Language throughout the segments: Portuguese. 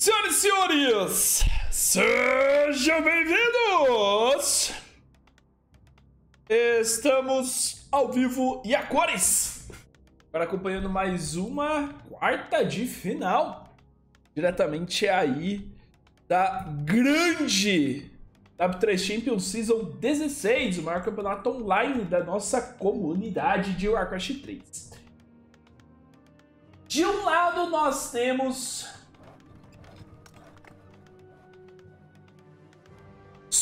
Senhoras e senhores, sejam bem-vindos! Estamos ao vivo e a cores! Agora acompanhando mais uma quarta de final. Diretamente aí da grande W3 Champions Season 16, o maior campeonato online da nossa comunidade de Warcraft 3. De um lado nós temos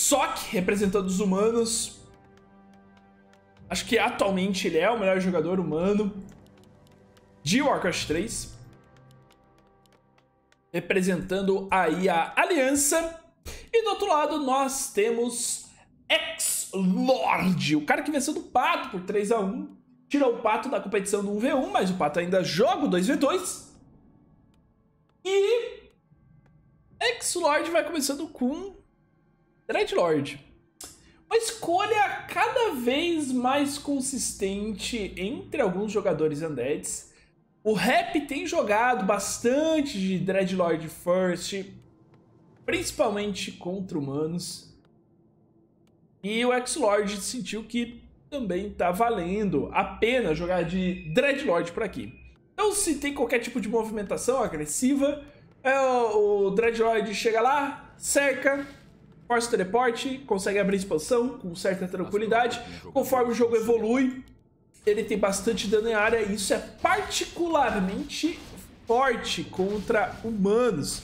Sok representando os humanos. Acho que atualmente ele é o melhor jogador humano de Warcraft 3. Representando aí a Aliança. E do outro lado nós temos X-Lord, o cara que venceu do Pato por 3 a 1 Tirou o Pato da competição do 1v1, mas o Pato ainda joga o 2v2. E X-Lord vai começando com Dreadlord. Uma escolha cada vez mais consistente entre alguns jogadores undeads. O Rap tem jogado bastante de Dreadlord First, principalmente contra humanos. E o X-Lord sentiu que também tá valendo a pena jogar de Dreadlord por aqui. Então, se tem qualquer tipo de movimentação agressiva, é, o Dreadlord chega lá, cerca, força o teleporte, consegue abrir expansão com certa tranquilidade. Conforme o jogo evolui, ele tem bastante dano em área e isso é particularmente forte contra humanos.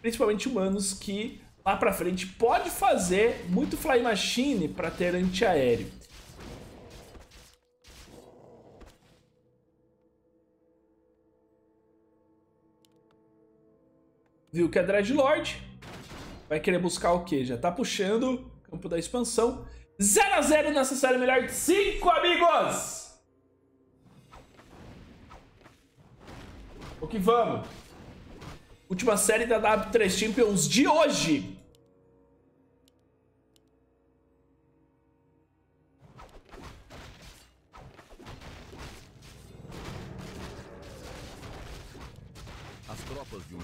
Principalmente humanos que lá pra frente pode fazer muito Fly Machine para ter antiaéreo. Viu que é Dreadlord, vai querer buscar o quê? Já tá puxando campo da expansão. 0 a 0 nessa série melhor de 5, amigos! O que vamos? Última série da W3 Champions de hoje.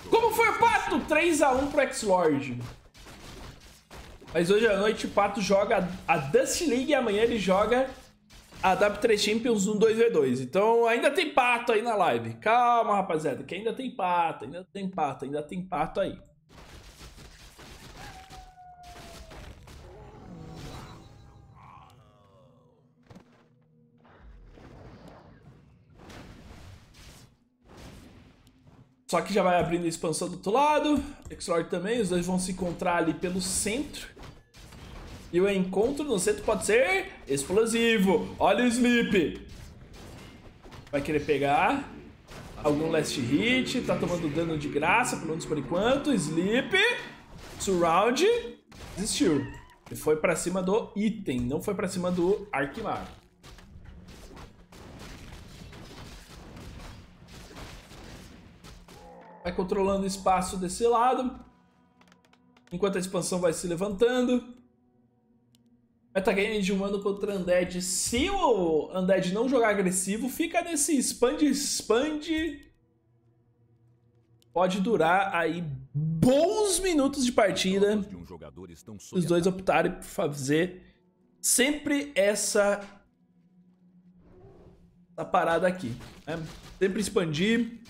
Como foi o Pato? 3x1 pro X-Lord. Mas hoje à noite o Pato joga a Dust League e amanhã ele joga a W3 Champions 1 2v2. Então ainda tem pato aí na live. Calma, rapaziada, que ainda tem pato, ainda tem pato, ainda tem pato aí. Só que já vai abrindo a expansão do outro lado. X-Lord também, os dois vão se encontrar ali pelo centro. E o encontro no centro pode ser explosivo. Olha o Sleep. Vai querer pegar algum last hit. Tá tomando dano de graça, pelo menos por enquanto. Sleep. Surround. Desistiu. Ele foi pra cima do item, não foi pra cima do Arquimago. Vai controlando o espaço desse lado. Enquanto a expansão vai se levantando. Metagame de humano contra Undead. Se o Undead não jogar agressivo, fica nesse expande-expande. Pode durar aí bons minutos de partida. Os dois optarem por fazer sempre essa, essa parada aqui. Né? Sempre expandir.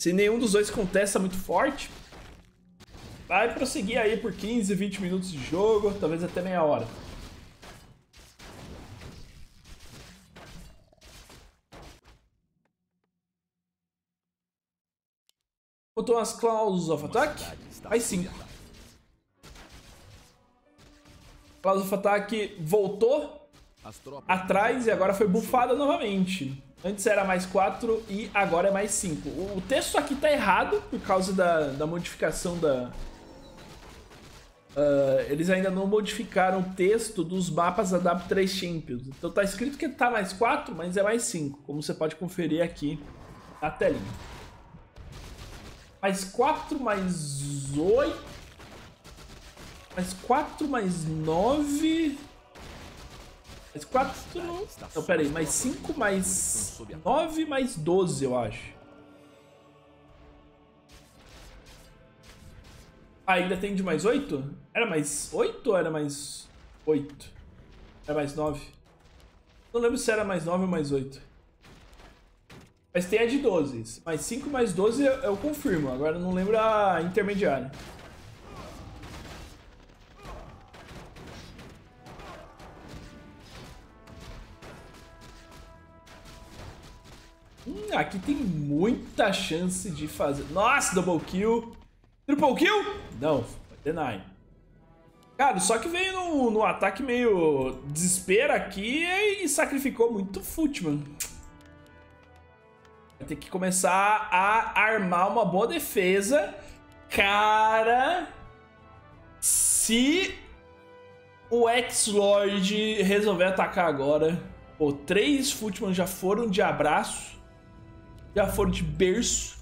Se nenhum dos dois contesta muito forte, vai prosseguir aí por 15, 20 minutos de jogo, talvez até meia hora. Botou as Clauses of Attack, mais 5. Clauses of Attack voltou atrás e agora foi bufada novamente. Antes era mais 4 e agora é mais 5. O texto aqui tá errado por causa da, da modificação da... Uh, eles ainda não modificaram o texto dos mapas da W3 Champions. Então tá escrito que tá mais 4, mas é mais 5. Como você pode conferir aqui na telinha. Mais 4, mais 8... Mais 4, mais 9... Mais 4... Não, pera aí. Mais 5, mais 9, mais 12, eu acho. ainda tem de mais 8? Era mais 8 ou era mais 8? Era mais 9? Não lembro se era mais 9 ou mais 8. Mas tem a de 12. Mais 5 mais 12 eu, eu confirmo. Agora não lembro a intermediária. Hum, aqui tem muita chance de fazer. Nossa, double kill. Triple kill? Não, deny. Cara, só que veio no, no ataque meio desespero aqui e sacrificou muito Footman. Vai ter que começar a armar uma boa defesa. Cara, se o X-Lord resolver atacar agora, pô, três Footman já foram de abraço, já foram de berço.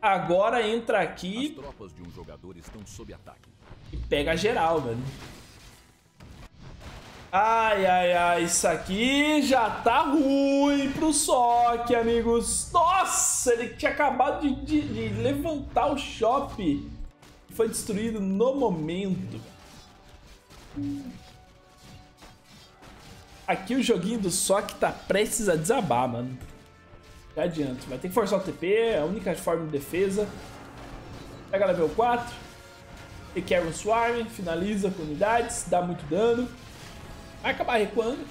Agora entra aqui. As tropas de um jogador estão sob ataque. E pega geral, velho. Ai, ai, ai, isso aqui já tá ruim pro Sock, amigos. Nossa, ele tinha acabado de, de, de levantar o shopping. Foi destruído no momento. Aqui o joguinho do Sock tá prestes a desabar, mano. Já adianto. Vai ter que forçar o TP, é a única forma de defesa. Pega level 4. Requer um Swarm, finaliza com unidades, dá muito dano. Vai acabar recuando.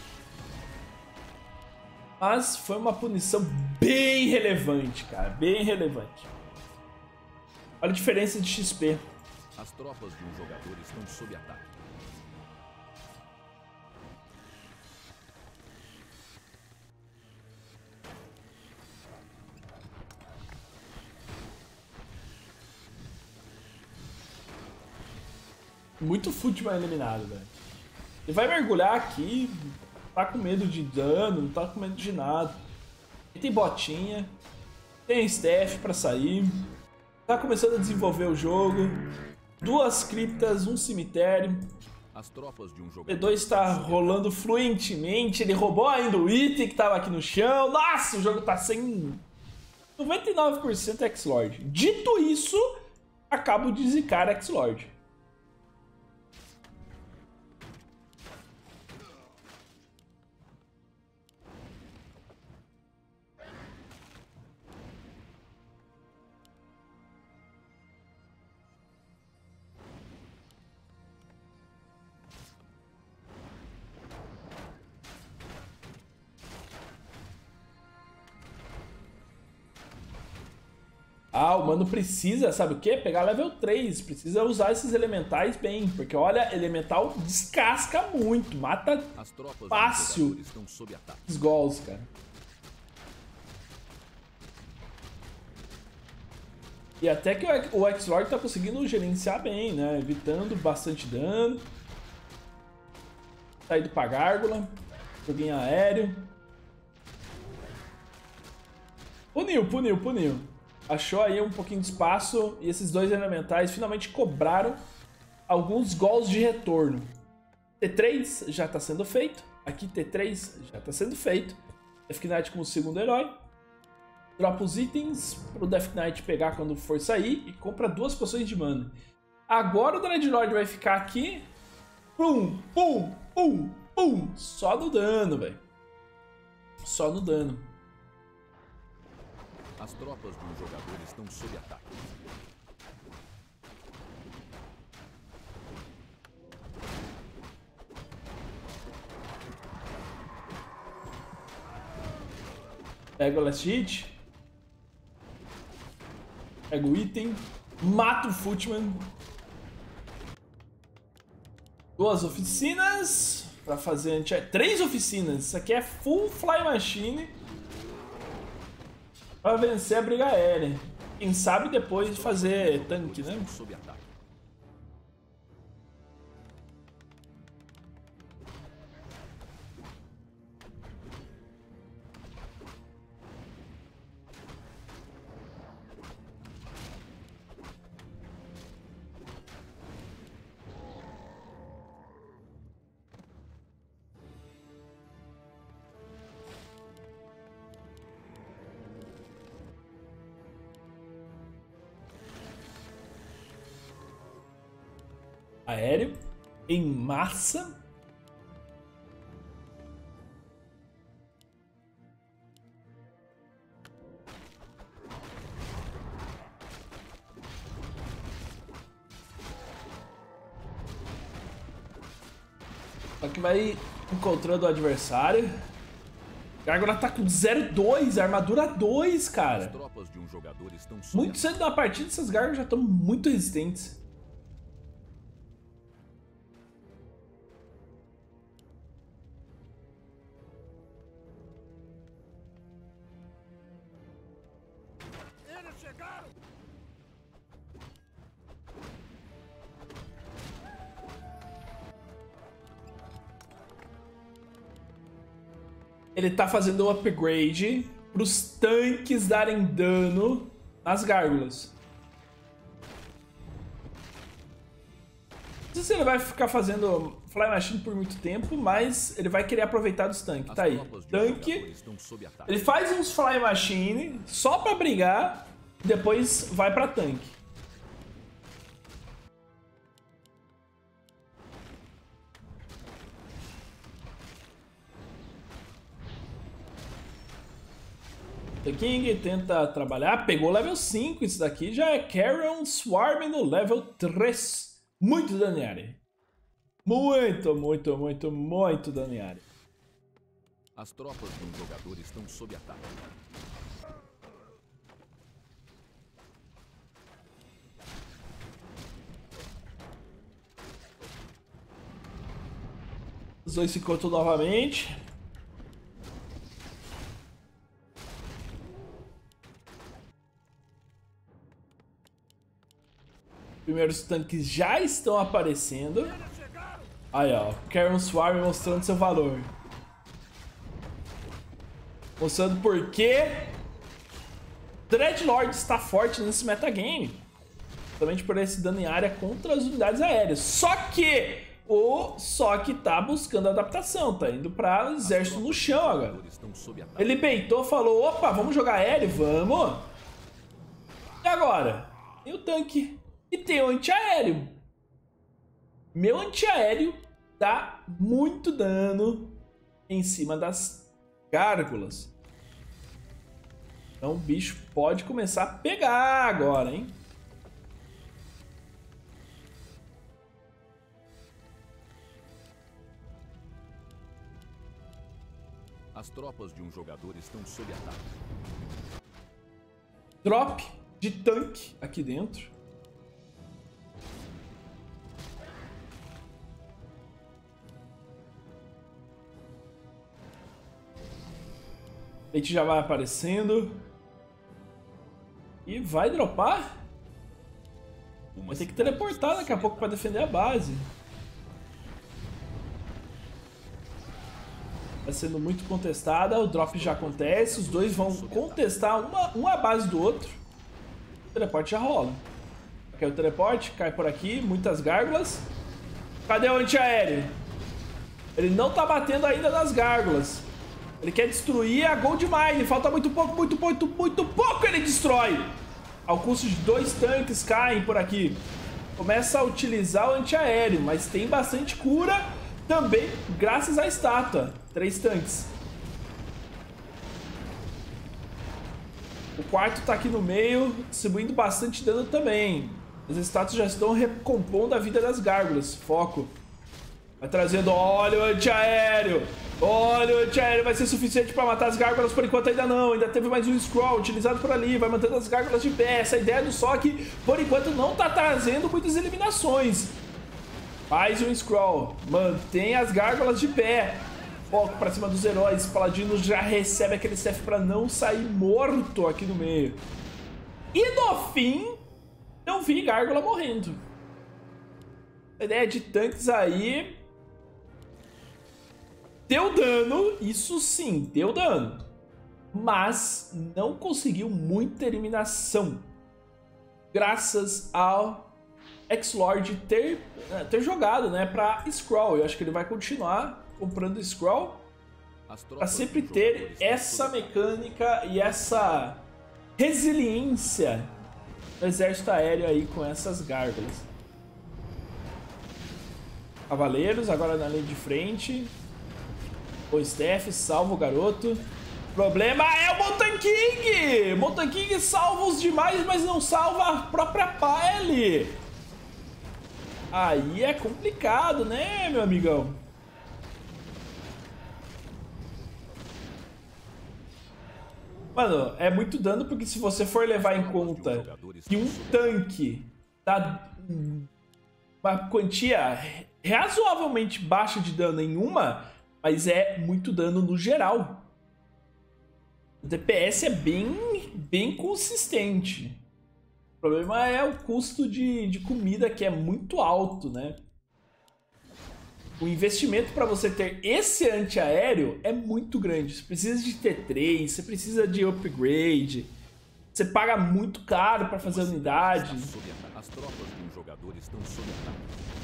Mas foi uma punição bem relevante, cara. Bem relevante. Olha a diferença de XP. As tropas de um jogador estão sob ataque. Muito futebol eliminado, velho. Ele vai mergulhar aqui, tá com medo de dano, não tá com medo de nada. Ele tem botinha, tem staff pra sair, tá começando a desenvolver o jogo. Duas criptas, um cemitério. As tropas de um O jogador P2 está rolando fluentemente. Ele roubou ainda o item que tava aqui no chão. Nossa, o jogo tá sem 99% X-Lord. Dito isso, acabo de zicar X-Lord. Mano precisa, sabe o quê? Pegar level 3. Precisa usar esses elementais bem. Porque olha, elemental descasca muito. Mata Fácil. os gols, cara. E até que o X-Lord tá conseguindo gerenciar bem, né? Evitando bastante dano. Saído pra gárgula. Joguinho aéreo. Puniu, puniu, puniu. Achou aí um pouquinho de espaço e esses dois elementais finalmente cobraram alguns gols de retorno. T3 já está sendo feito. Aqui T3 já está sendo feito. Death Knight como segundo herói. Dropa os itens para o Death Knight pegar quando for sair e compra duas poções de mana. Agora o Dreadlord vai ficar aqui. Pum, pum, pum, pum. Só no dano, velho. Só no dano. As tropas de um jogador estão sob ataque. Pega o last hit. Pega o item. Mata o Footman. Duas oficinas. Pra fazer anti... Três oficinas. Isso aqui é full fly machine. Pra vencer a briga aérea. Quem sabe depois fazer tanque, né? Sob ataque. Em massa. Só que vai encontrando o adversário. Gárgula tá com 0-2, armadura 2, As cara. um Muito cedo na partida, essas gárgulas já estão muito resistentes. Ele tá fazendo um upgrade pros tanques darem dano nas gárgulas. Não sei se ele vai ficar fazendo Fly Machine por muito tempo, mas ele vai querer aproveitar dos tanques. Tá aí. Tanque. Ele faz uns Fly Machine só pra brigar, depois vai pra tanque. King tenta trabalhar, pegou level 5, isso daqui já é Carrion Swarm no level 3. Muito área. Muito, muito, muito, muito área. As tropas de um jogador estão sob ataque. Os dois se encontram novamente. Primeiros tanques já estão aparecendo. Aí, ó. Karen Swarm mostrando seu valor. Mostrando por que Dreadlord está forte nesse metagame. Somente por esse dano em área contra as unidades aéreas. Só que o Sok tá buscando adaptação, tá indo pra exército no chão agora. Ele beitou, falou: opa, vamos jogar aéreo? Vamos! E agora? Tem o tanque e tem o antiaéreo. Meu antiaéreo dá muito dano em cima das gárgulas. Então o bicho pode começar a pegar agora, hein? As tropas de um jogador estão sob ataque. Drop de tanque aqui dentro. A gente já vai aparecendo. E vai dropar? Vai ter que teleportar daqui a pouco para defender a base. Tá sendo muito contestada, o drop já acontece, os dois vão contestar uma, uma base do outro. O teleporte já rola. Cai o teleporte, cai por aqui, muitas gárgulas. Cadê o antiaéreo? Ele não tá batendo ainda nas gárgulas. Ele quer destruir a Gold Mine. Falta muito pouco, muito, muito, muito pouco ele destrói. Ao custo de dois tanques caem por aqui. Começa a utilizar o antiaéreo, mas tem bastante cura também graças à estátua. Três tanques. O quarto tá aqui no meio, distribuindo bastante dano também. As estátuas já estão recompondo a vida das gárgulas. Foco. Vai trazendo óleo antiaéreo. Óleo antiaéreo vai ser suficiente para matar as gárgulas por enquanto ainda não. Ainda teve mais um scroll utilizado por ali. Vai mantendo as gárgulas de pé. Essa ideia do Sok, por enquanto, não tá trazendo muitas eliminações. Mais um scroll. Mantém as gárgulas de pé. Foco pra cima dos heróis. Paladino já recebe aquele staff pra não sair morto aqui no meio. E no fim, eu vi gárgula morrendo. A ideia de tanques aí. Deu dano, isso sim, deu dano. Mas não conseguiu muita eliminação. Graças ao X-Lord ter, eh, ter jogado né, pra Scroll. Eu acho que ele vai continuar comprando Scroll para sempre ter essa mecânica e essa resiliência do exército aéreo aí com essas gárgulas. Cavaleiros, agora na linha de frente. O Steph salva o garoto. Problema é o Molten King! King salva os demais, mas não salva a própria pele. Aí é complicado, né, meu amigão? Mano, é muito dano porque se você for levar em conta que um tanque dá uma quantia razoavelmente baixa de dano em uma, mas é muito dano no geral. O DPS é bem, bem consistente. O problema é o custo de, de comida que é muito alto, né? O investimento para você ter esse antiaéreo é muito grande. Você precisa de T3, você precisa de upgrade. Você paga muito caro para fazer a unidade. As tropas de um jogador estão sob ataque.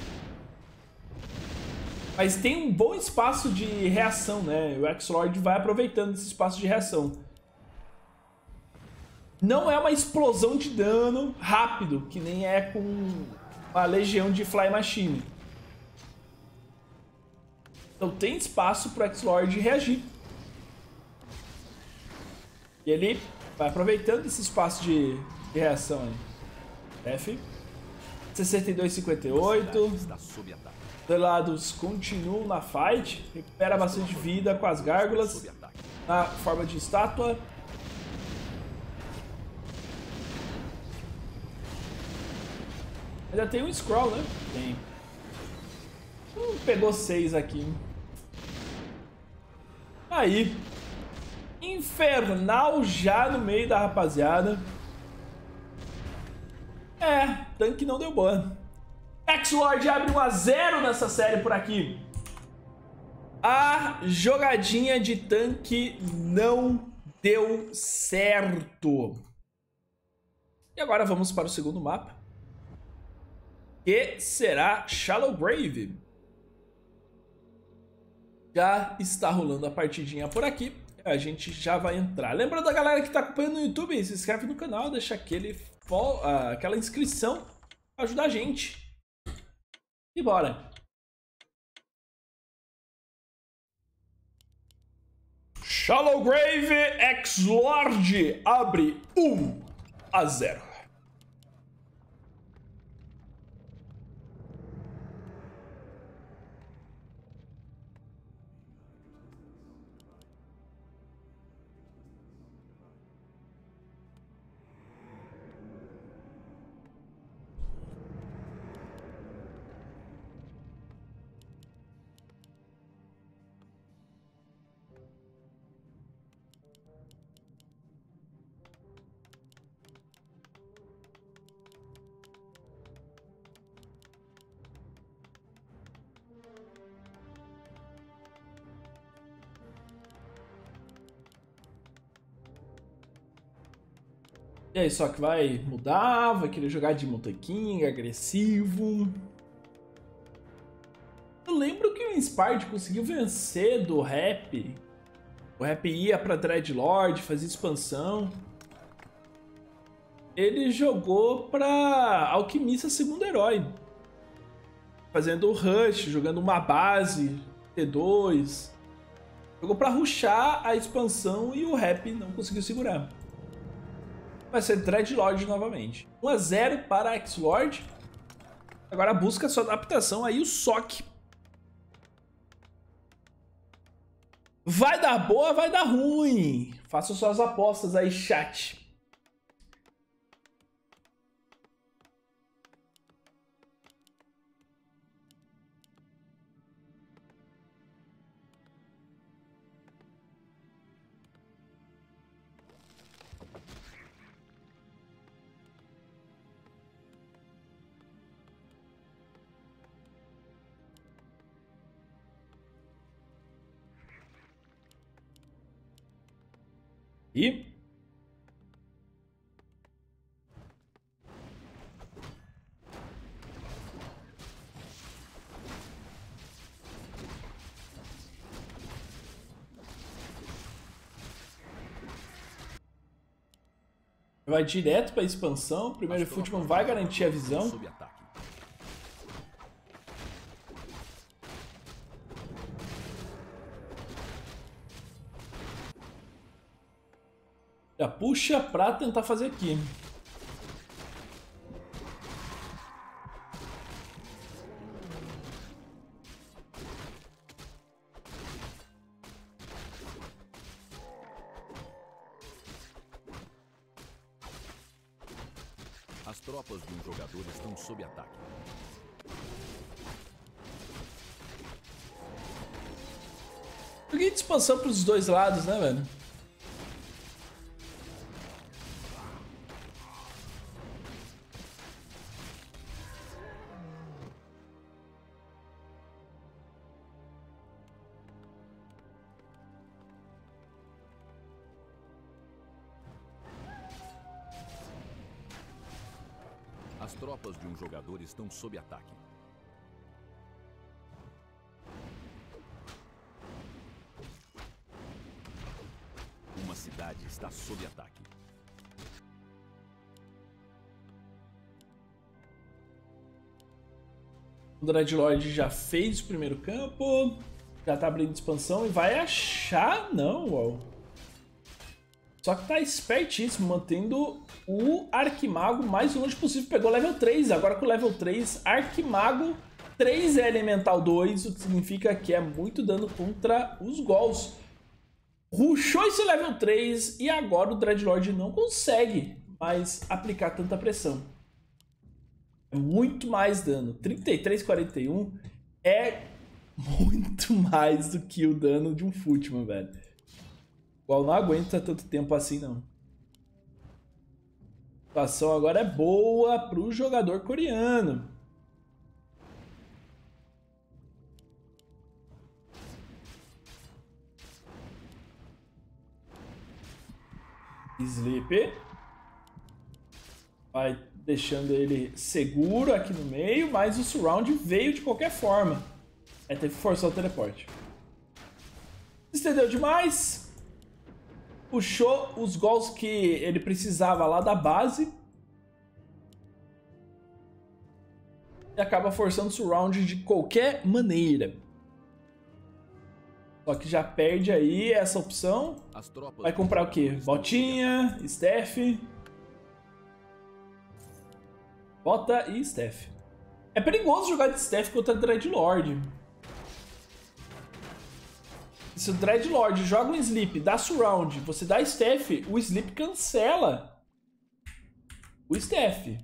Mas tem um bom espaço de reação, né? O X-Lord vai aproveitando esse espaço de reação. Não é uma explosão de dano rápido, que nem é com a legião de Fly Machine. Então tem espaço para o X-Lord reagir. E ele vai aproveitando esse espaço de, de reação aí. F. 62,58. Dois lados continuam na fight. Recupera bastante vida com as gárgulas. Na forma de estátua. Ainda tem um scroll, né? Tem. Hum, pegou seis aqui. Aí. Infernal já no meio da rapaziada. É, tanque não deu boa. X-Lord abre 1 a 0 nessa série por aqui. A jogadinha de tanque não deu certo. E agora vamos para o segundo mapa. Que será Shallow Grave. Já está rolando a partidinha por aqui. A gente já vai entrar. Lembrando a galera que está acompanhando no YouTube, se inscreve no canal, deixa aquele, uh, aquela inscrição ajudar a gente. E bora. Shallow Grave X-Lord abre 1 a 0. E aí, só que vai mudar, vai querer jogar de Montanking, agressivo. Eu lembro que o Inspired conseguiu vencer do Rap. O Rap ia pra Dreadlord, fazia expansão. Ele jogou pra Alquimista segundo herói. Fazendo o Rush, jogando uma base, T2. Jogou pra rushar a expansão e o Rap não conseguiu segurar vai ser Dreadlord novamente. 1 a 0 para X-Lord. Agora busca sua adaptação aí o SOC. Vai dar boa, vai dar ruim. Faça suas apostas aí, chat. E vai direto para expansão. Primeiro Footman vai garantir a visão. Puxa pra tentar fazer aqui. As tropas de um jogador estão sob ataque. Joguei de expansão pros dois lados, né, velho? Estão sob ataque. Uma cidade está sob ataque. O Dreadlord já fez o primeiro campo. Já tá abrindo expansão e vai achar. Não, uau. Só que tá espertíssimo, mantendo o Arquimago mais longe possível. Pegou level 3. Agora com level 3, Arquimago 3 é Elemental 2, o que significa que é muito dano contra os Gols. Rushou esse level 3 e agora o Dreadlord não consegue mais aplicar tanta pressão. É muito mais dano. 33, 41 é muito mais do que o dano de um Footman, velho. Igual não aguenta tanto tempo assim, não. A situação agora é boa pro jogador coreano. Sleep. Vai deixando ele seguro aqui no meio, mas o surround veio de qualquer forma. É, teve que forçar o teleporte. Estendeu demais. Puxou os gols que ele precisava lá da base. E acaba forçando o surround de qualquer maneira. Só que já perde aí essa opção. Vai comprar o quê? Botinha, Steph. Bota e Steph. É perigoso jogar de Steph contra Dreadlord. Se o Dreadlord joga um Sleep, dá Surround, você dá Steph, o Sleep cancela o Steph.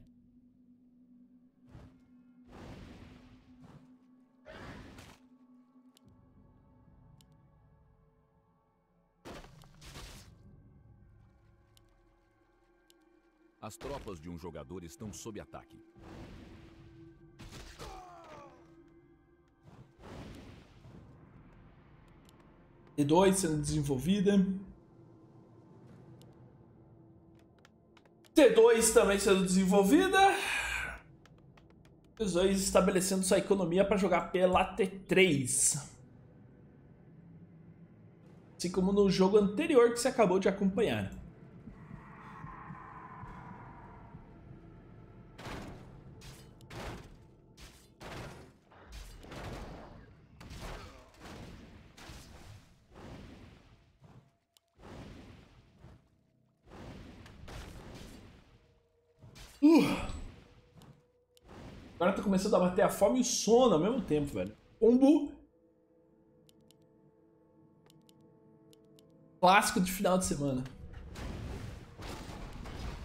As tropas de um jogador estão sob ataque. T2 sendo desenvolvida. T2 também sendo desenvolvida. Os dois estabelecendo sua economia para jogar pela T3. Assim como no jogo anterior que você acabou de acompanhar. Agora tá começando a bater a fome e o sono ao mesmo tempo, velho. Combo. Clássico de final de semana.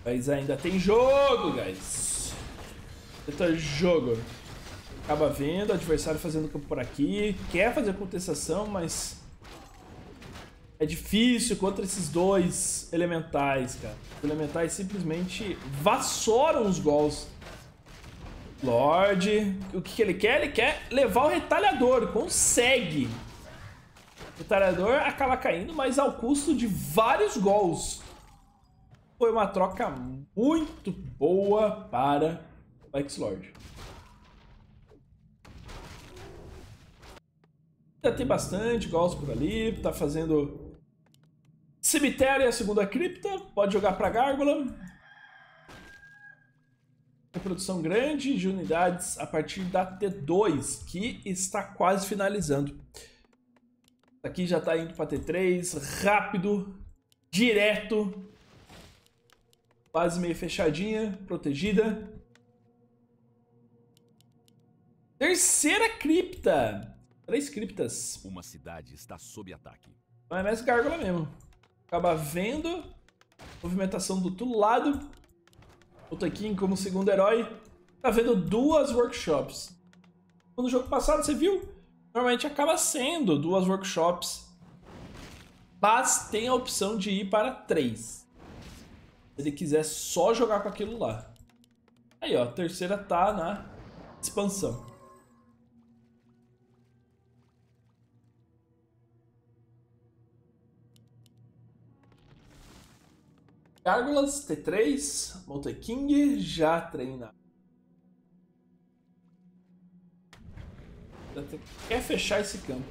Mas ainda tem jogo, guys. Eita, jogo. Acaba vendo, adversário fazendo campo por aqui. Quer fazer contestação, mas. É difícil contra esses dois elementais, cara. Os elementais simplesmente vassouram os gols. Lorde, o que, que ele quer? Ele quer levar o retalhador, consegue. O retalhador acaba caindo, mas ao custo de vários gols. Foi uma troca muito boa para o X-Lord. Já tem bastante gols por ali, tá fazendo cemitério e a segunda cripta, pode jogar pra Gárgula. Produção grande de unidades a partir da T2, que está quase finalizando. Aqui já está indo para T3, rápido, direto. Base meio fechadinha, protegida. Terceira cripta. Três criptas. Uma cidade está sob ataque. Não é mais gárgula mesmo. Acaba vendo movimentação do outro lado. O Tekin como segundo herói. Tá vendo duas workshops. No jogo passado, você viu? Normalmente acaba sendo duas workshops. Mas tem a opção de ir para três. Se ele quiser só jogar com aquilo lá. Aí, ó. A terceira tá na expansão. Gárgulas, T3, Monte King, já treina. Quer fechar esse campo.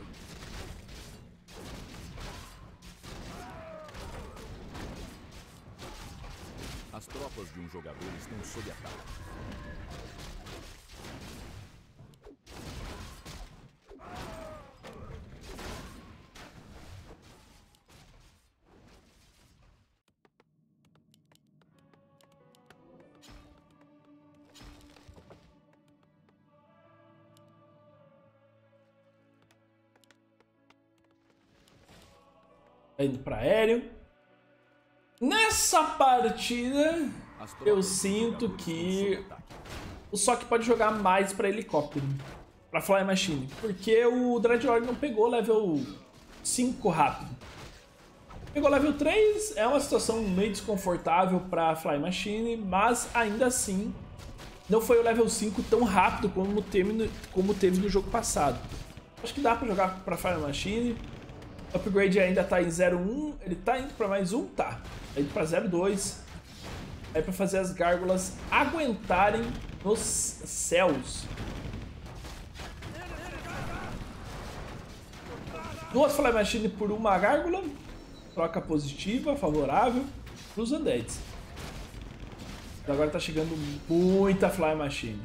As tropas de um jogador estão sob ataque. Indo para aéreo. Nessa partida, eu sinto que o Sok pode jogar mais para helicóptero, para Fly Machine, porque o Dreadlord não pegou level 5 rápido. Pegou level 3, é uma situação meio desconfortável para Fly Machine, mas ainda assim não foi o level 5 tão rápido como teve no, como teve no jogo passado. Acho que dá para jogar para Fly Machine, upgrade ainda tá em 0,1. Ele tá indo pra mais um? Tá. Tá indo pra 0,2. Aí pra fazer as gárgulas aguentarem nos céus. Duas Fly Machine por uma gárgula. Troca positiva, favorável pros undeads. Agora tá chegando muita Fly Machine.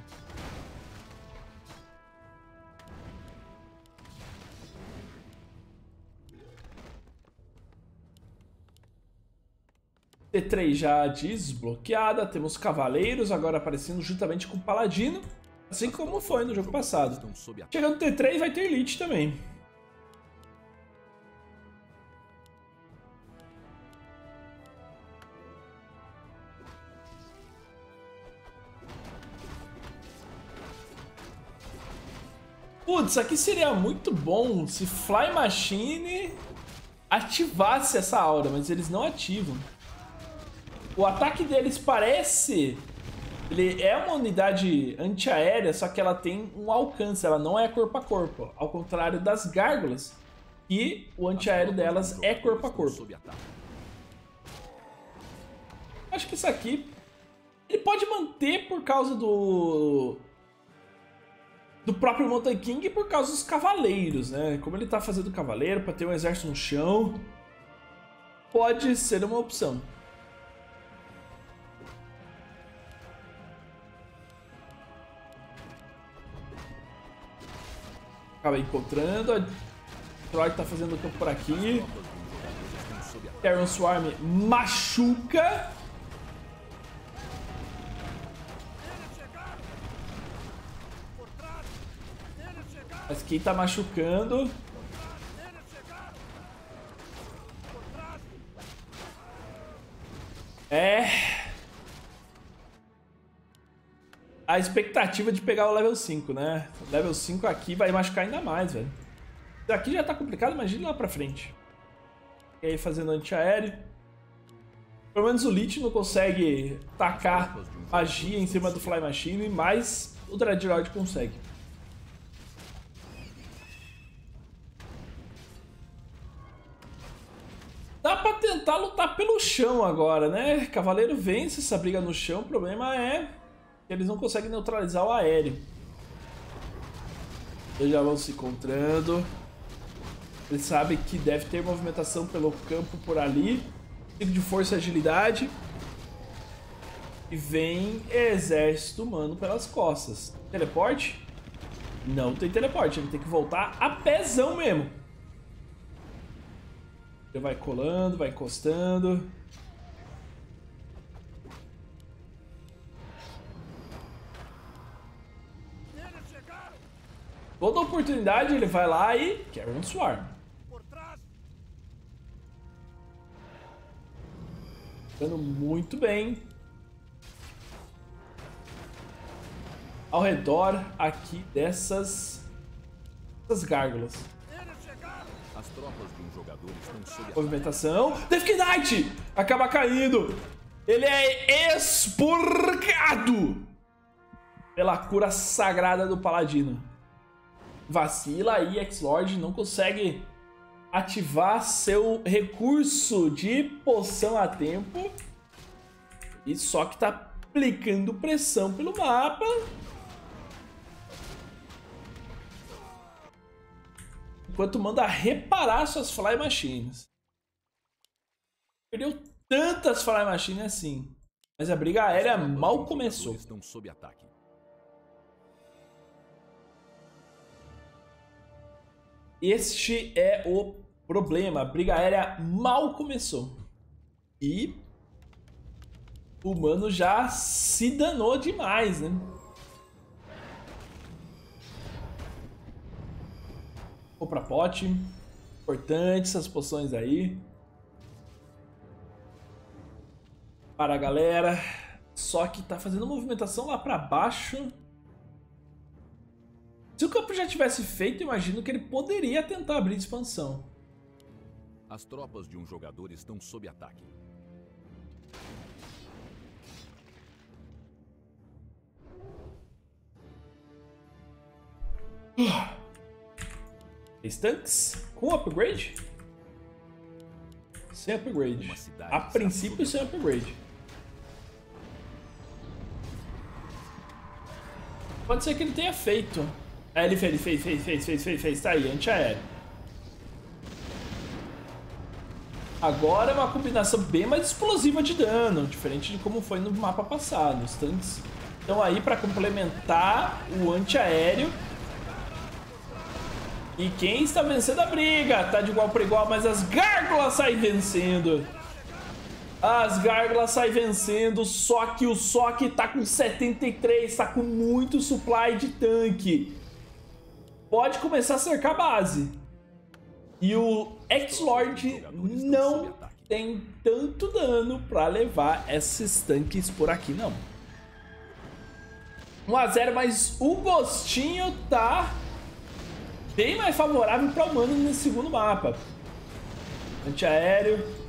T3 já desbloqueada, temos cavaleiros agora aparecendo juntamente com o paladino, assim como foi no jogo passado. Chegando T3 vai ter elite também. Putz, aqui seria muito bom se Fly Machine ativasse essa aura, mas eles não ativam. O ataque deles parece... Ele é uma unidade antiaérea, só que ela tem um alcance, ela não é corpo a corpo. Ao contrário das gárgulas, e o antiaéreo delas é corpo a corpo. Acho que isso aqui... Ele pode manter por causa do... Do próprio Mountain King e por causa dos cavaleiros, né? Como ele tá fazendo cavaleiro para ter um exército no chão, pode ser uma opção. Acaba encontrando. A Troy tá fazendo o campo por aqui. Terran Swarm machuca. Mas quem tá machucando... É a expectativa de pegar o level 5, né? O level 5 aqui vai machucar ainda mais, velho. Isso aqui já tá complicado, imagina lá pra frente. E aí fazendo antiaéreo. Pelo menos o Lich não consegue tacar magia em cima do Fly Machine, mas o Dreadlord consegue. Dá pra tentar lutar pelo chão agora, né? Cavaleiro vence essa briga no chão, o problema é eles não conseguem neutralizar o aéreo. Eles já vão se encontrando. Eles sabem que deve ter movimentação pelo campo por ali. Tipo de força e agilidade. E vem exército humano pelas costas. Teleporte? Não tem teleporte, ele tem que voltar a pezão mesmo. Ele vai colando, vai encostando. Toda oportunidade ele vai lá e quer um Swarm. Ficando muito bem. Ao redor aqui dessas, dessas gárgulas. As tropas de um jogador estão sob Movimentação. Death Knight! Acaba caindo. Ele é expurgado pela cura sagrada do Paladino. Vacila aí, X-Lord não consegue ativar seu recurso de poção a tempo. E só que tá aplicando pressão pelo mapa. Enquanto manda reparar suas Fly Machines. Perdeu tantas Fly Machines assim. Mas a briga aérea mal começou. Estão sob ataque. Este é o problema. A briga aérea mal começou. E o mano já se danou demais, né? Vou pra pote. Importante essas poções aí. Para a galera. Só que tá fazendo movimentação lá pra baixo. Se o campo já tivesse feito, imagino que ele poderia tentar abrir expansão. As tropas de um jogador estão sob ataque. Tanks com upgrade? Sem upgrade. A princípio, sem upgrade. Pode ser que ele tenha feito. É, ele fez, ele fez, fez, fez, fez, fez, fez. Tá aí, antiaéreo. Agora é uma combinação bem mais explosiva de dano, diferente de como foi no mapa passado. Os tanques estão aí para complementar o antiaéreo. E quem está vencendo a briga? Tá de igual para igual, mas as gárgulas saem vencendo. As gárgulas saem vencendo, só que o Sock tá com 73, tá com muito supply de tanque. Pode começar a cercar a base. E o X-Lord não tem tanto dano pra levar esses tanques por aqui, não. 1x0, mas o gostinho tá bem mais favorável para o Mano nesse segundo mapa. Antiaéreo.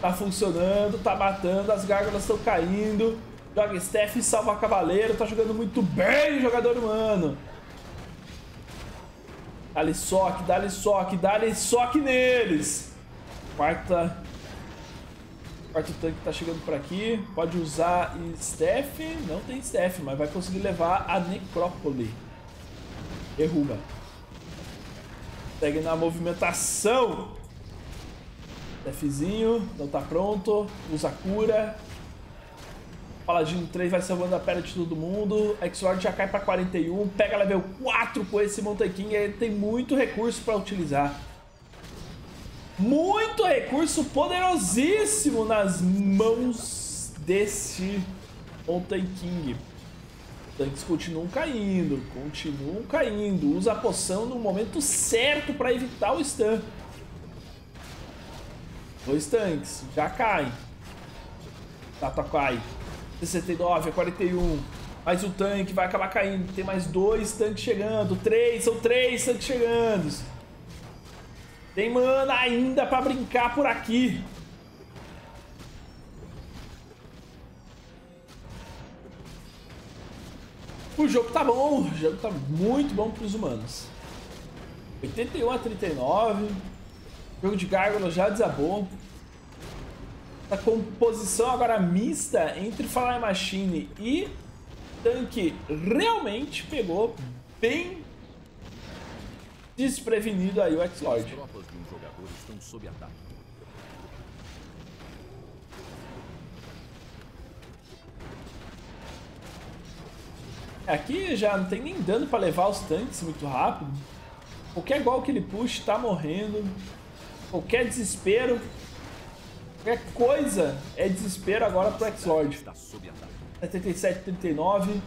Tá funcionando, tá matando, as gárgulas estão caindo. Joga Steph, salva cavaleiro, tá jogando muito bem o jogador humano. Dá-lhe soque, dá-lhe soque, dá-lhe soque neles. Quarta. Quarto tanque tá chegando por aqui. Pode usar Steph. Não tem Steph, mas vai conseguir levar a Necrópole. Derruba. Segue na movimentação. Stephzinho, não tá pronto. Usa cura. Paladino 3 vai salvando a pele de todo mundo. X-Lord já cai pra 41. Pega level 4 com esse Mountain King. Ele tem muito recurso pra utilizar. Muito recurso poderosíssimo nas mãos desse Mountain King. Tanques continuam caindo, continuam caindo. Usa a poção no momento certo para evitar o stun. Dois tanques, já caem. Tata cai. 69 a 41. Mais um tanque, vai acabar caindo. Tem mais dois tanques chegando. Três, são três tanques chegando. Tem mana ainda pra brincar por aqui. O jogo tá bom, o jogo tá muito bom pros humanos. 81 a 39. O jogo de Gárgula já desabou. A composição agora mista entre Fire Machine e tanque realmente pegou bem desprevenido aí o X-Lord. Aqui já não tem nem dano pra levar os tanques muito rápido. Qualquer gol que ele puxe tá morrendo. Qualquer desespero. Qualquer coisa é desespero agora pro X-Lord. Está sob ataque. 77, 39.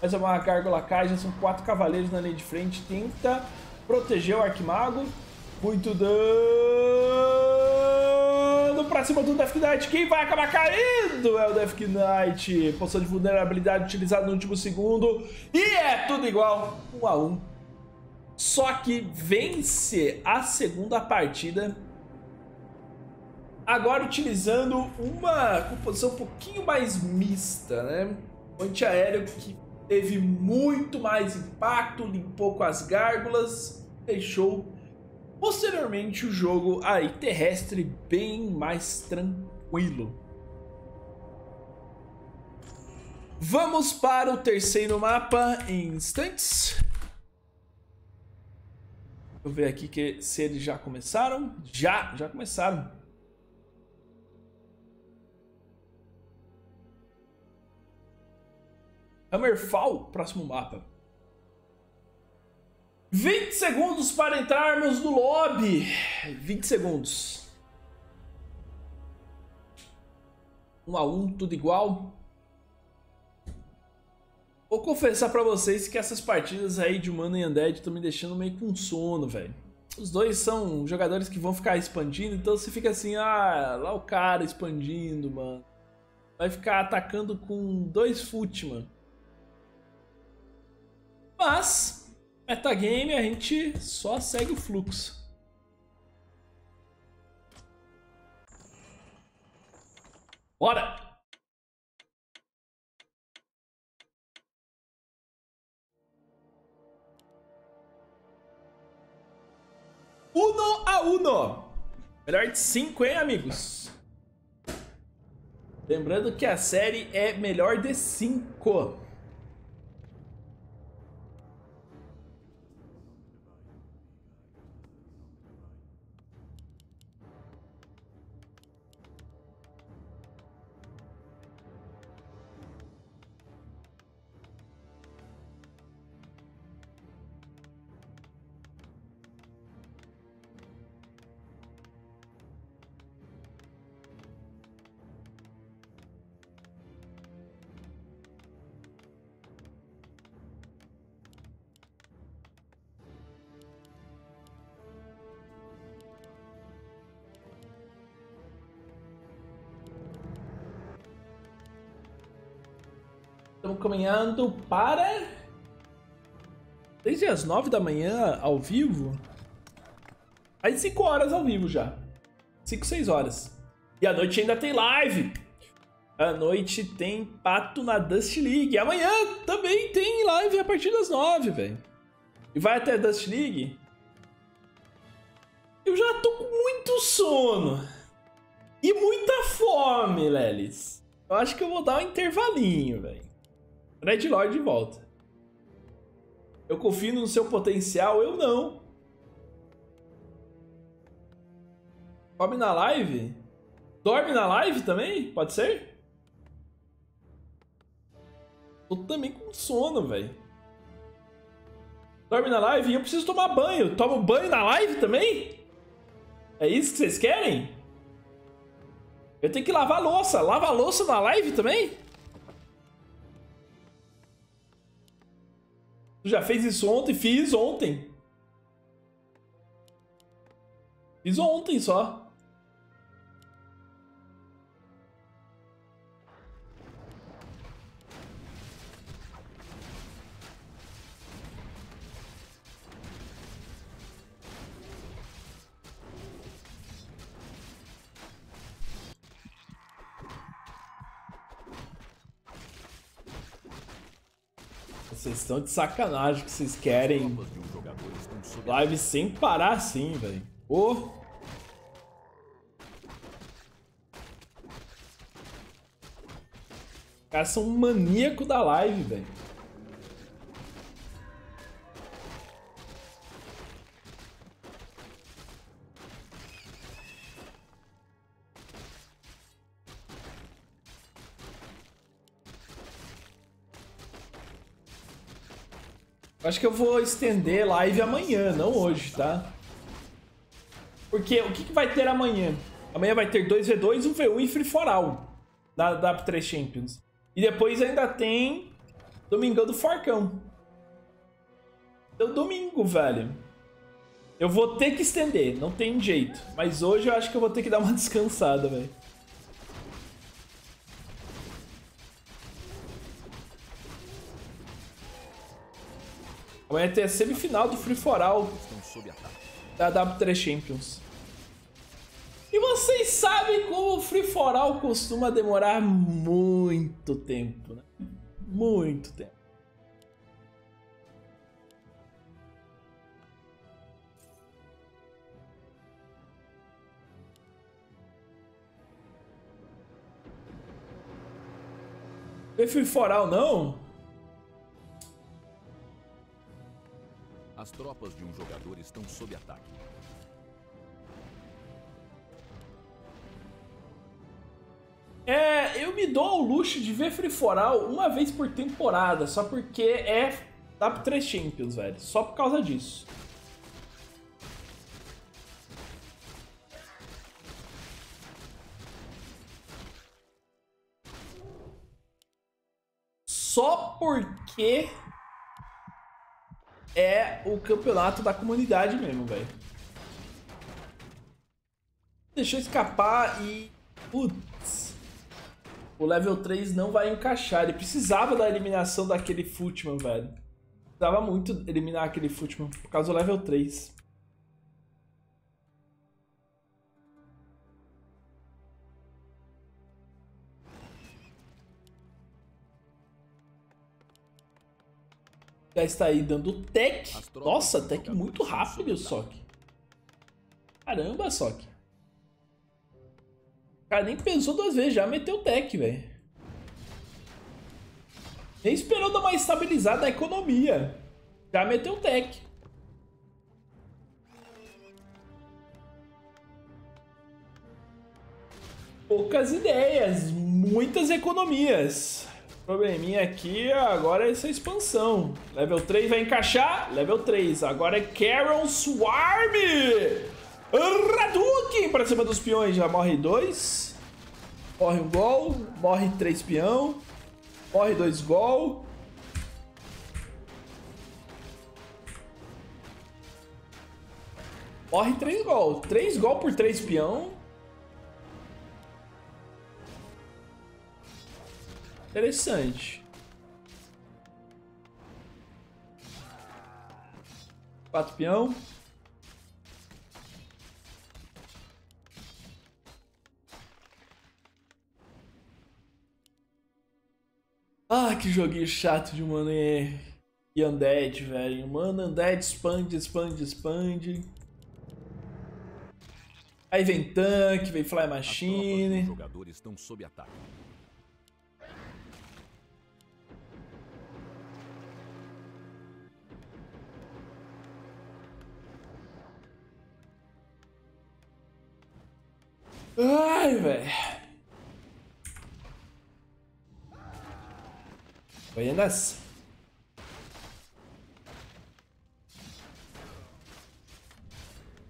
Mas uma gárgula cai, já são quatro cavaleiros na linha de frente. Tenta proteger o Arquimago. Muito dano pra cima do Death Knight. Quem vai acabar caindo é o Death Knight. Poção de vulnerabilidade utilizada no último segundo. E é tudo igual, um a um. Só que vence a segunda partida. Agora utilizando uma composição um pouquinho mais mista, né? O antiaéreo que teve muito mais impacto, limpou com as gárgulas, deixou posteriormente o jogo aí terrestre bem mais tranquilo. Vamos para o terceiro mapa em instantes. Deixa eu ver aqui que, se eles já começaram. Já, já começaram. Hammerfall, próximo mapa. 20 segundos para entrarmos no lobby. 20 segundos. Um a um, tudo igual. Vou confessar pra vocês que essas partidas aí de Humano e Undead estão me deixando meio com sono, velho. Os dois são jogadores que vão ficar expandindo, então você fica assim, ah, lá o cara expandindo, mano. Vai ficar atacando com dois foot, mano. Mas, metagame, a gente só segue o fluxo. Bora! Uno a uno. Melhor de 5, hein, amigos? Lembrando que a série é melhor de 5. Caminhando para. Desde as 9 da manhã ao vivo. Aí 5 horas ao vivo já. 5, 6 horas. E à noite ainda tem live. À noite tem pato na Dust League. Amanhã também tem live a partir das 9, velho. E vai até a Dust League. Eu já tô com muito sono. E muita fome, Lelis. Eu acho que eu vou dar um intervalinho, velho. Red Lord de volta. Eu confio no seu potencial? Eu não. Come na live? Dorme na live também? Pode ser? Tô também com sono, velho. Dorme na live e eu preciso tomar banho. Tomo banho na live também? É isso que vocês querem? Eu tenho que lavar louça. Lava louça na live também? Tu já fez isso ontem? Fiz ontem. Fiz ontem só. Estão de sacanagem que vocês querem live sem parar assim, velho. Oh. Os caras são um maníaco da live, velho. Acho que eu vou estender live amanhã, não hoje, tá? Porque o que, que vai ter amanhã? Amanhã vai ter 2v2, um V1 e Free For All da, da 3 Champions. E depois ainda tem Domingão do Forcão. Então, domingo, velho. Eu vou ter que estender, não tem jeito. Mas hoje eu acho que eu vou ter que dar uma descansada, velho. Amanhã tem a semifinal do Free For All da W3 Champions. E vocês sabem como o Free For All costuma demorar muito tempo, né? Muito tempo. Free For All não? As tropas de um jogador estão sob ataque. É, eu me dou ao luxo de ver Free For All uma vez por temporada, só porque é top 3 Champions, velho. Só por causa disso. Só porque é o campeonato da comunidade mesmo, velho. Deixou escapar e... Putz. O level 3 não vai encaixar. Ele precisava da eliminação daquele Footman, velho. Precisava muito eliminar aquele Footman por causa do level 3. Está aí dando tech. Nossa, tech muito rápido, Sok. Caramba, Sok. O cara nem pensou duas vezes, já meteu tech, velho. Nem esperou dar uma estabilizada na economia. Já meteu tech. Poucas ideias, muitas economias. Probleminha aqui agora é essa expansão. Level 3 vai encaixar. Level 3. Agora é Carol Swarm. Hadouken para cima dos peões. Já morre dois. Morre um gol. Morre três peão. Morre dois gol. Morre três gol. Três gol por três peão. Interessante. Quatro peão. Ah, que joguinho chato de Mano e, e Undead, velho. Mano, Undead expande, expande, expande. Aí vem tanque, vem Fly Machine. Os jogadores estão sob ataque. Ai, velho. Buenas.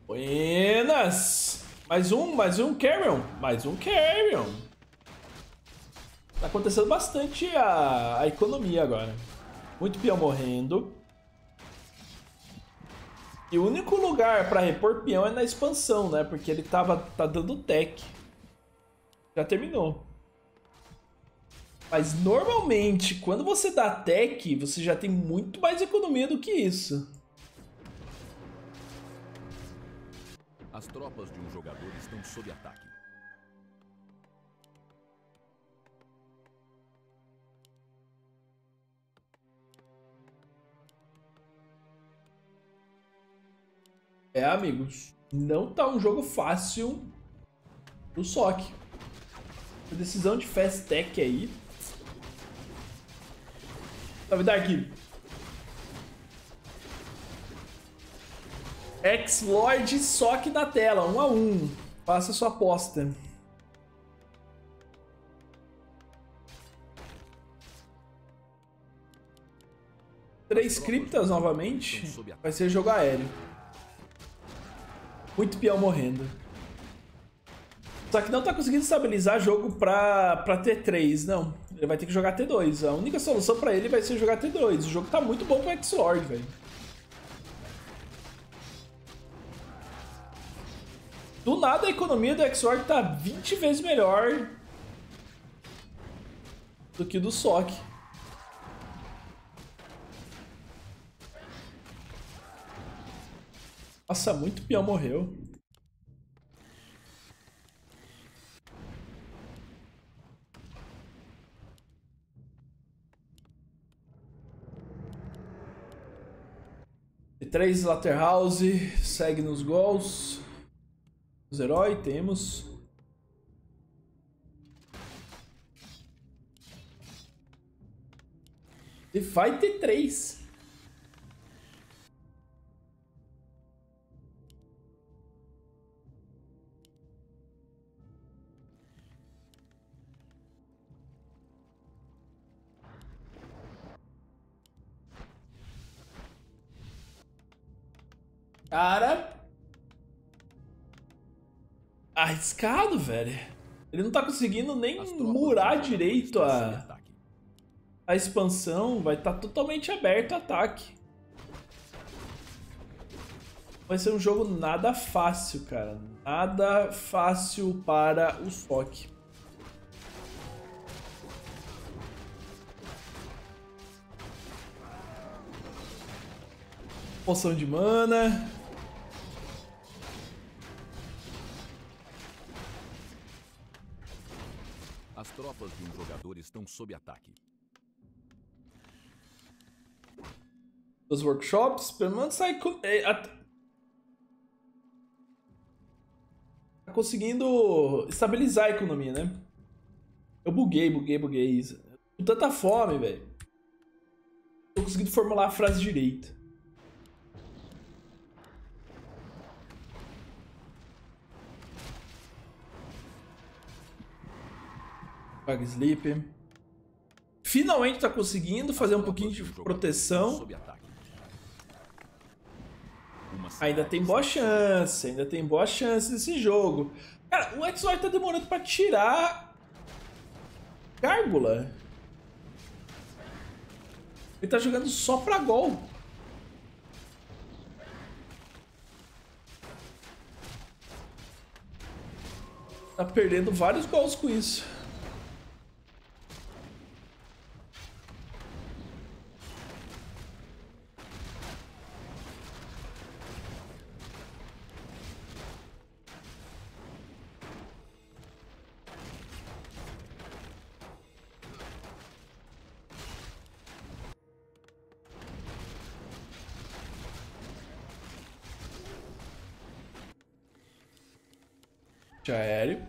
Buenas. Mais um, mais um Carrion. Mais um Carrion. Tá acontecendo bastante a, a economia agora. Muito peão morrendo. E o único lugar para repor peão é na expansão, né? Porque ele tava tá dando tech. Já terminou. Mas normalmente, quando você dá tech, você já tem muito mais economia do que isso. As tropas de um jogador estão sob ataque. É, amigos, não tá um jogo fácil pro SOC. A decisão de Fast Tech aí. Salve, Dark. Ex-Lord SOC na tela, um a um. Faça sua aposta. Três criptas novamente. Vai ser jogo aéreo. Muito peão morrendo. Só que não tá conseguindo estabilizar jogo pra, pra T3, não. Ele vai ter que jogar T2. A única solução pra ele vai ser jogar T2. O jogo tá muito bom pro X-Lord, velho. Do nada a economia do X-Lord tá 20 vezes melhor do que do SOC. Nossa, muito peão morreu. três Laterhouse, segue nos gols. Os heróis temos. E vai ter três. Cara. Arriscado, velho. Ele não tá conseguindo nem murar direito a, a expansão. Vai estar tá totalmente aberto o ataque. Vai ser um jogo nada fácil, cara. Nada fácil para o Sock. Poção de mana. Tropas de um jogador estão sob ataque. Os workshops, pelo menos sai. É, tá conseguindo estabilizar a economia, né? Eu buguei, buguei, buguei. Com tanta fome, velho. Tô conseguindo formular a frase direito. Bug Sleep. Finalmente tá conseguindo fazer um pouquinho de proteção. Ainda tem boa chance, ainda tem boa chance nesse jogo. Cara, o Exor tá demorando pra tirar... Gárgula. Ele tá jogando só pra gol. Tá perdendo vários gols com isso. Antiaéreo.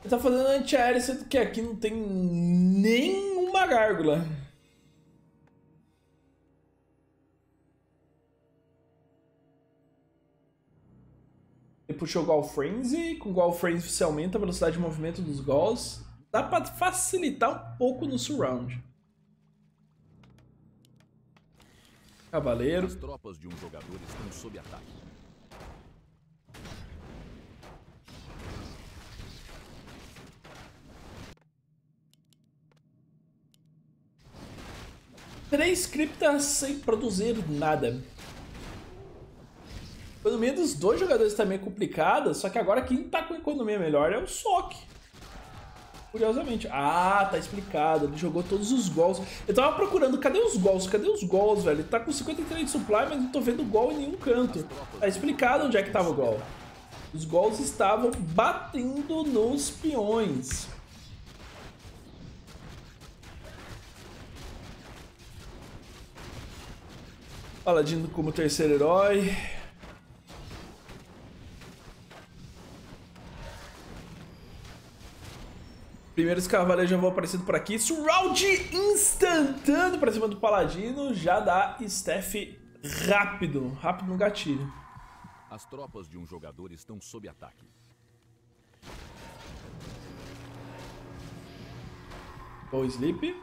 Ele tá fazendo antiaéreo, sendo que aqui não tem nenhuma gárgula. Ele puxou o Gall Frenzy. Com o Gall Frenzy você aumenta a velocidade de movimento dos Galls. Dá pra facilitar um pouco no surround. Cavaleiro. As tropas de um jogador estão sob ataque. Três criptas sem produzir nada. A economia dos dois jogadores também tá é complicada, só que agora quem tá com economia melhor é o Sok. Curiosamente. Ah, tá explicado. Ele jogou todos os gols. Eu tava procurando, cadê os gols? Cadê os gols, velho? Ele tá com 53 de supply, mas não tô vendo gol em nenhum canto. Tá explicado onde é que tava o gol. Os gols estavam batendo nos peões. Paladino como terceiro herói. Primeiros cavaleiros já vão aparecendo por aqui. Surround instantâneo pra cima do Paladino. Já dá staff rápido. Rápido no gatilho. As tropas de um jogador estão sob ataque. Ou Sleep.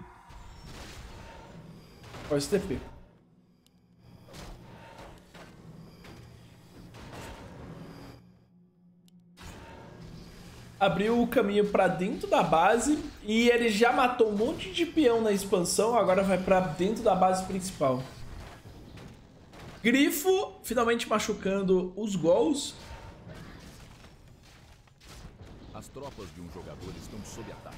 STP. Abriu o caminho para dentro da base e ele já matou um monte de peão na expansão, agora vai para dentro da base principal. Grifo finalmente machucando os gols. As tropas de um jogador estão sob ataque.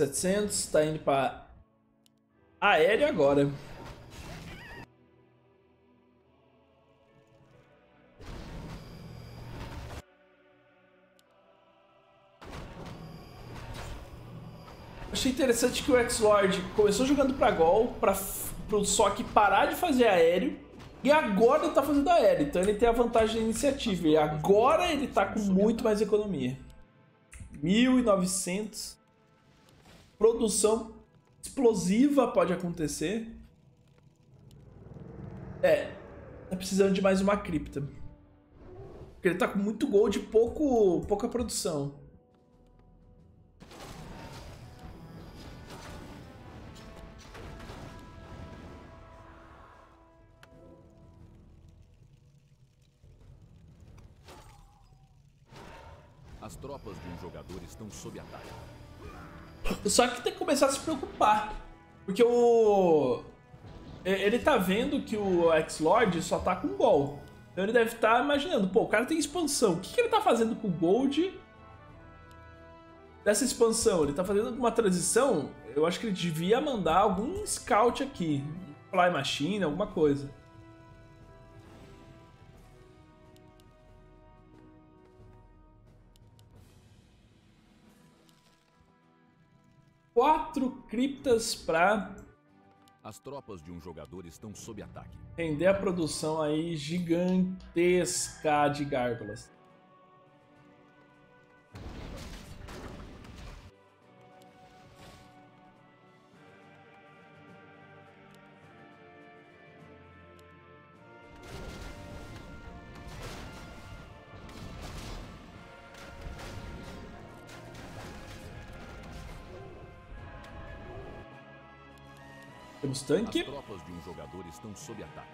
Setecentos, tá indo para aéreo agora. Achei interessante que o X-Lord começou jogando pra Gol, pra, pro Sock parar de fazer aéreo, e agora tá fazendo aéreo. Então ele tem a vantagem da iniciativa. E agora ele tá com muito mais economia. 1.900. Produção explosiva pode acontecer. É, tá precisando de mais uma cripta. Porque ele tá com muito gold e pouco, pouca produção. As tropas de um jogador estão sob ataque. Só que tem que começar a se preocupar. Porque o. Ele tá vendo que o X-Lord só tá com gol. Então ele deve estar tá imaginando, pô, o cara tem expansão. O que, que ele tá fazendo com o Gold dessa expansão? Ele tá fazendo alguma transição? Eu acho que ele devia mandar algum scout aqui. Fly Machine, alguma coisa. Quatro criptas para as tropas de um jogador estão sob ataque. Render a produção aí gigantesca de gárgulas. Tanque. As tropas de um jogador estão sob ataque.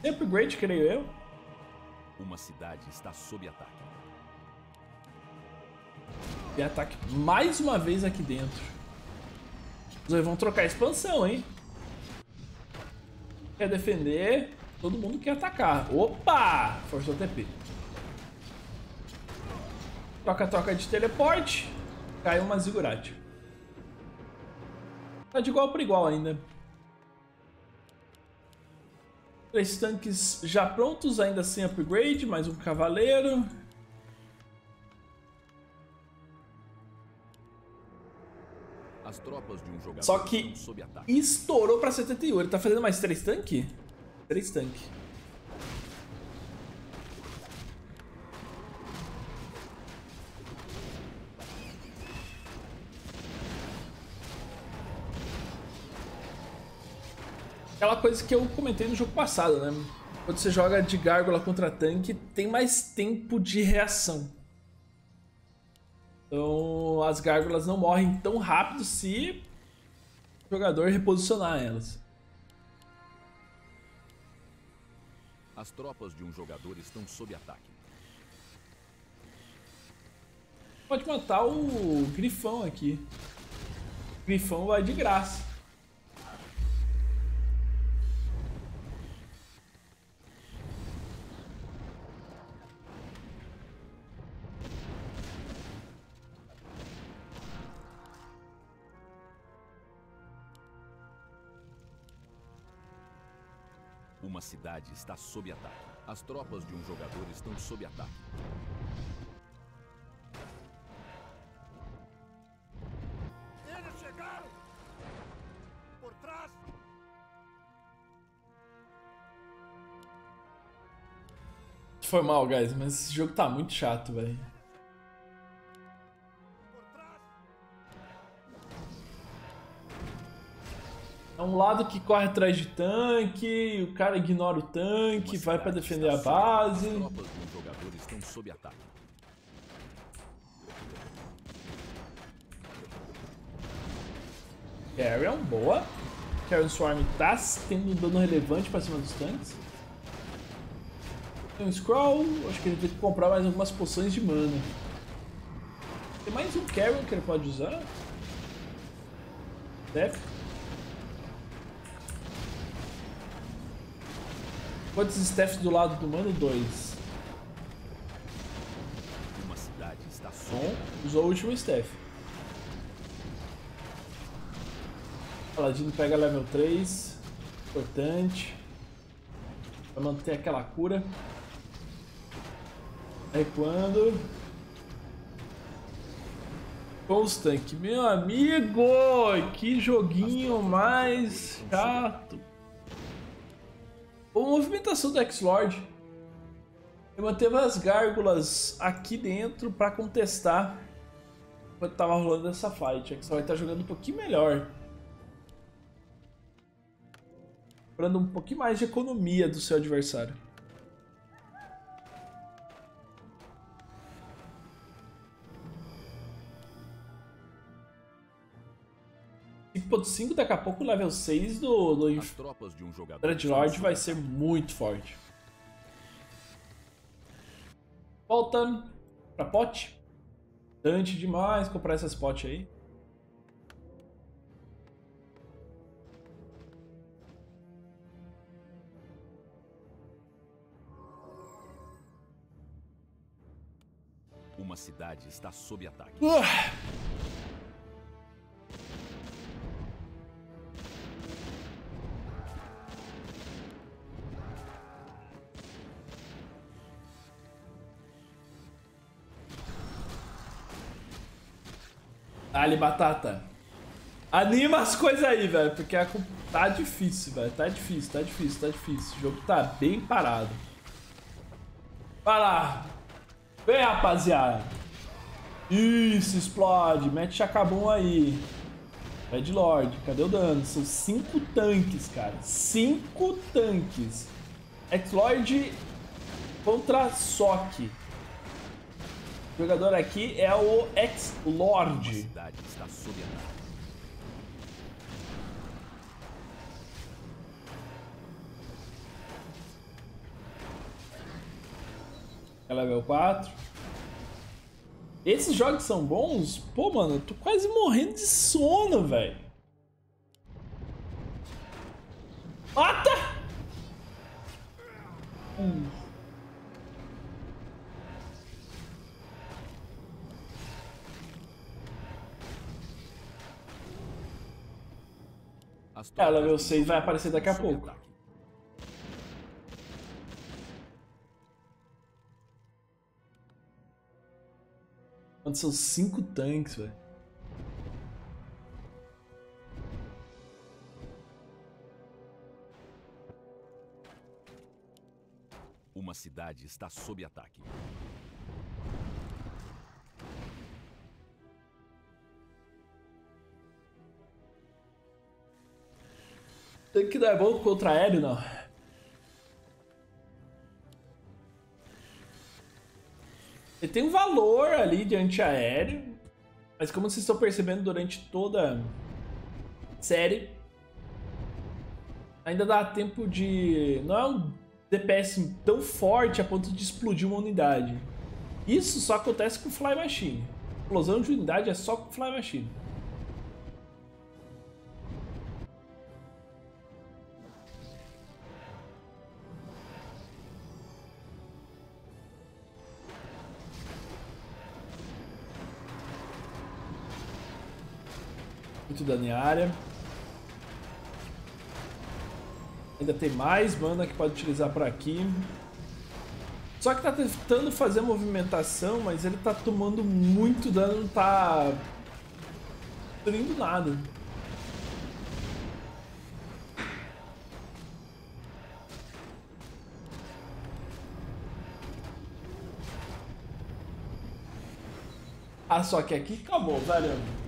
Tem upgrade, creio eu. Uma cidade está sob ataque. Tem ataque mais uma vez aqui dentro. Os dois vão trocar expansão, hein? Quer defender, todo mundo quer atacar. Opa! Forçou o TP. Troca-troca de teleporte. Caiu uma zigurate. Tá de igual para igual ainda. Três tanques já prontos, ainda sem upgrade, mais um cavaleiro. As tropas de um jogador Só que estourou para 71. Ele tá fazendo mais três tanques? Três tanques. Aquela coisa que eu comentei no jogo passado, né? Quando você joga de gárgula contra tanque, tem mais tempo de reação. Então as gárgulas não morrem tão rápido se o jogador reposicionar elas. As tropas de um jogador estão sob ataque. Pode matar o grifão aqui. O grifão vai de graça. Cidade está sob ataque. As tropas de um jogador estão sob ataque. Eles chegaram! Por trás! Foi mal, guys, mas esse jogo tá muito chato, velho. Um lado que corre atrás de tanque, o cara ignora o tanque, vai pra cidade defender a base. Carrion, boa. Carrion Swarm tá tendo um dano relevante pra cima dos tanques. Tem um Scroll, acho que ele tem que comprar mais algumas poções de mana. Tem mais um Carrion que ele pode usar. Deve. Quantos staffs do lado do mano? Dois. Uma cidade está Bom, usou o último staff. Paladino pega level 3. Importante. Vai manter aquela cura. Recuando. Constant, meu amigo! Que joguinho mais chato. Boa movimentação do X-Lord. Ele manteve as gárgulas aqui dentro pra contestar enquanto tava rolando essa fight. A X-Lord tá jogando um pouquinho melhor. Cobrando um pouquinho mais de economia do seu adversário. .5 daqui a pouco o level 6 do, do As tropas de um jogador Dreadlord vai ser muito forte. Volta pra pote. Dante demais comprar essas potes aí. Uma cidade está sob ataque. Uh! Ali, batata. Anima as coisas aí, velho. Porque a... tá difícil, velho. Tá difícil, tá difícil, tá difícil. O jogo tá bem parado. Vai lá. Vem, rapaziada. Isso, explode. Mete chacabum aí. Red Lord, cadê o dano? São cinco tanques, cara. Cinco tanques. X-Lord contra Sock. O jogador aqui é o Uma X-Lord. cidade está sob ataque. É level 4. Esses jogos são bons? Pô, mano, eu tô quase morrendo de sono, velho. Mata! Hum. É, level tropas de um 6 vai aparecer daqui a pouco. ataque. Mano, são cinco tanques, velho. Uma cidade está sob ataque. Tanque não é bom contra aéreo, não. Ele tem um valor ali de antiaéreo, mas como vocês estão percebendo durante toda a série, ainda dá tempo de. Não é um DPS tão forte a ponto de explodir uma unidade. Isso só acontece com Fly Machine. Explosão de unidade é só com Fly Machine. Dano em área. Ainda tem mais mana que pode utilizar por aqui. Só que tá tentando fazer movimentação, mas ele tá tomando muito dano, não tá destruindo nada. Ah, só que aqui acabou, velho.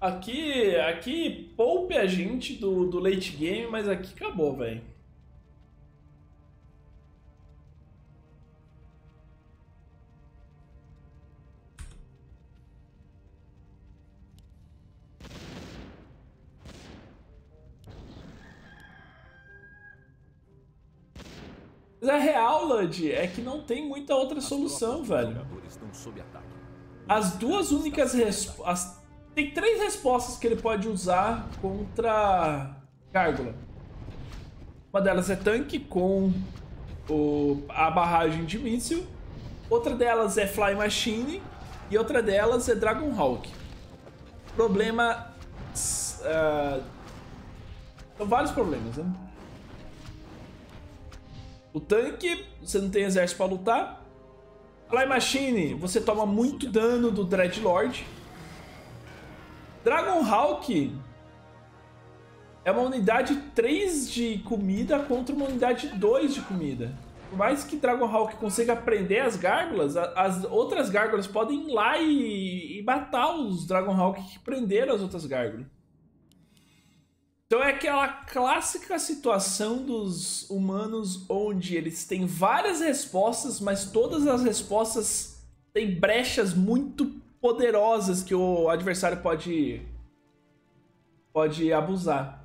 Aqui, aqui poupe a gente do, do late game, mas aqui acabou, velho. Mas a real, Lud, é que não tem muita outra As solução, velho. jogadores estão sob ataque. As duas únicas respostas. Tem três respostas que ele pode usar contra Gárgula. Uma delas é tanque com o... a barragem de míssil. Outra delas é Fly Machine. E outra delas é Dragon Hawk. Problema. ah, São vários problemas, né? O tanque, você não tem exército pra lutar. Fly Machine, você toma muito dano do Dreadlord. Dragon Hawk é uma unidade 3 de comida contra uma unidade 2 de comida. Por mais que Dragon Hawk consiga prender as gárgulas, as outras gárgulas podem ir lá e, e matar os Dragon Hawk que prenderam as outras gárgulas. Então é aquela clássica situação dos humanos onde eles têm várias respostas, mas todas as respostas têm brechas muito poderosas que o adversário pode pode abusar.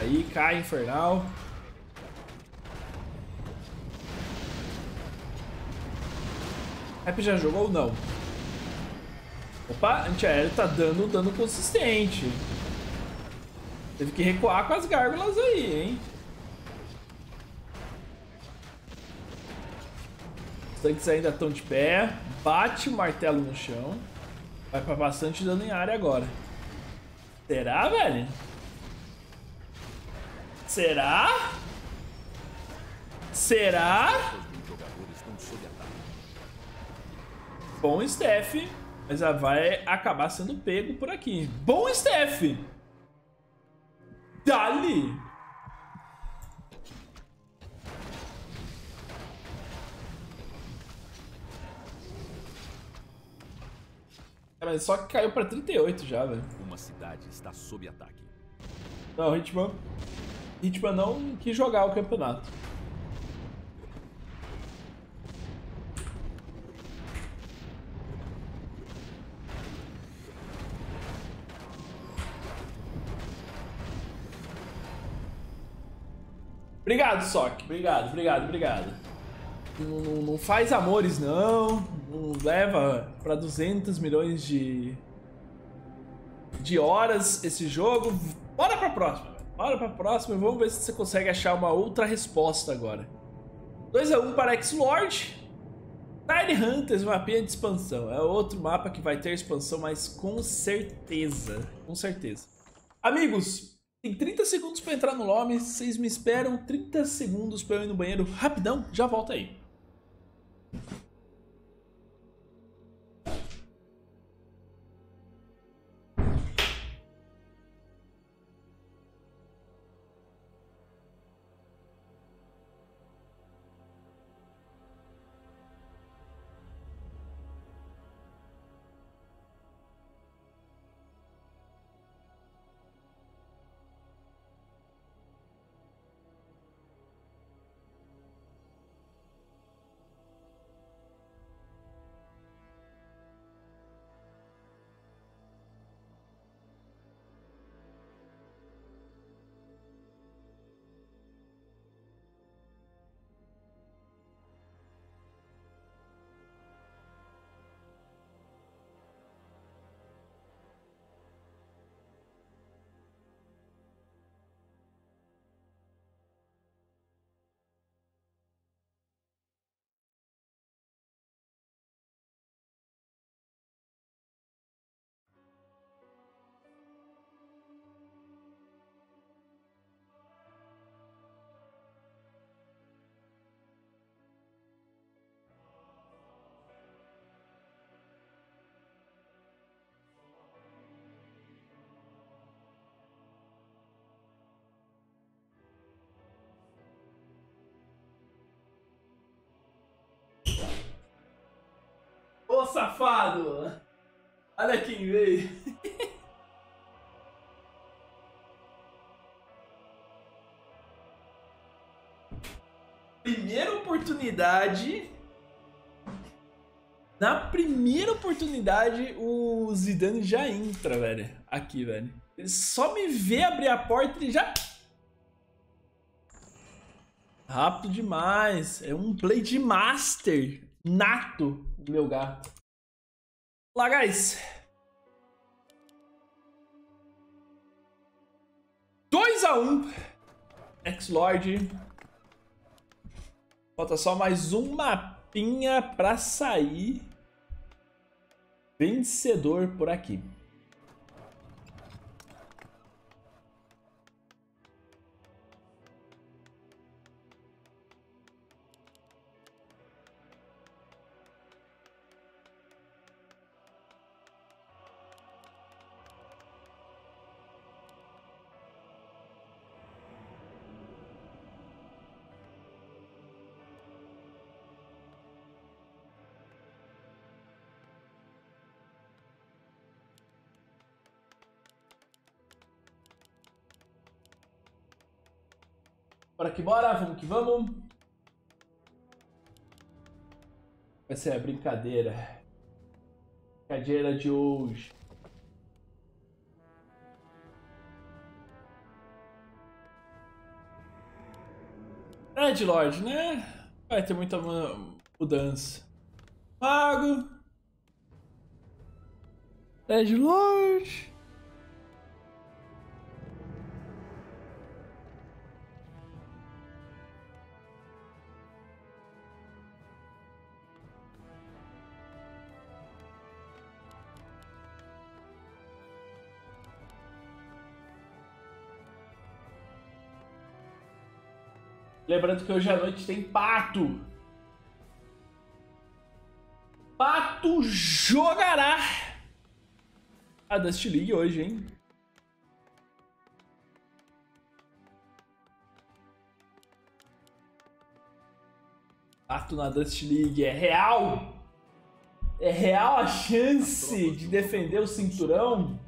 Aí cai infernal. Rap já jogou ou não? Opa, antiaéreo tá dando dano consistente. Teve que recuar com as gárgulas aí, hein? Os tanques ainda estão de pé. Bate o martelo no chão. Vai pra bastante dano em área agora. Será, velho? Será? Será? Bom Steph, mas já vai acabar sendo pego por aqui. Bom Steph! Dali! Cara, só que caiu pra 38 já, velho. Uma cidade está sob ataque. Não, Hitman. Hitman não quis jogar o campeonato. Obrigado, Sok. Obrigado, obrigado, obrigado. Não, não- não faz amores, não. Não leva pra 200 milhões de, de horas esse jogo. Bora pra próxima. velho. Bora pra próxima e vamos ver se você consegue achar uma outra resposta agora. 2x1 para X-Lord. Tiny Hunters, mapinha de expansão. É outro mapa que vai ter expansão, mas com certeza. Com certeza. Amigos, tem 30 segundos pra entrar no lobby. Vocês me esperam 30 segundos pra eu ir no banheiro rapidão. Já volto aí. Safado! Olha quem veio. primeira oportunidade. Na primeira oportunidade, o Zidane já entra, velho. Aqui, velho. Ele só me vê abrir a porta e já. Rápido demais. É um play de master nato, meu gato. Lá, guys. 2x1. Um. X-Lord Falta só mais um mapinha para sair vencedor por aqui. Bora que bora, vamos que vamos. Vai ser a brincadeira. Brincadeira de hoje. Red Lord, né? Vai ter muita mudança. Mago. Red Lord. Lembrando que hoje à noite tem Pato. Pato jogará a Dust League hoje, hein? Pato na Dust League é real? É real a chance de defender o cinturão?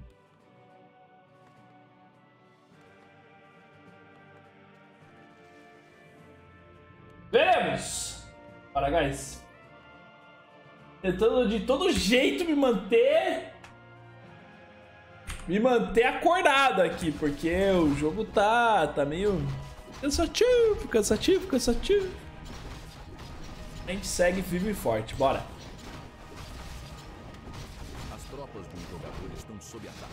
Bora, guys. Tentando de todo jeito me manter... Me manter acordado aqui, porque o jogo tá, tá meio cansativo, cansativo, cansativo. A gente segue firme e forte, bora. As tropas um jogador estão sob ataque.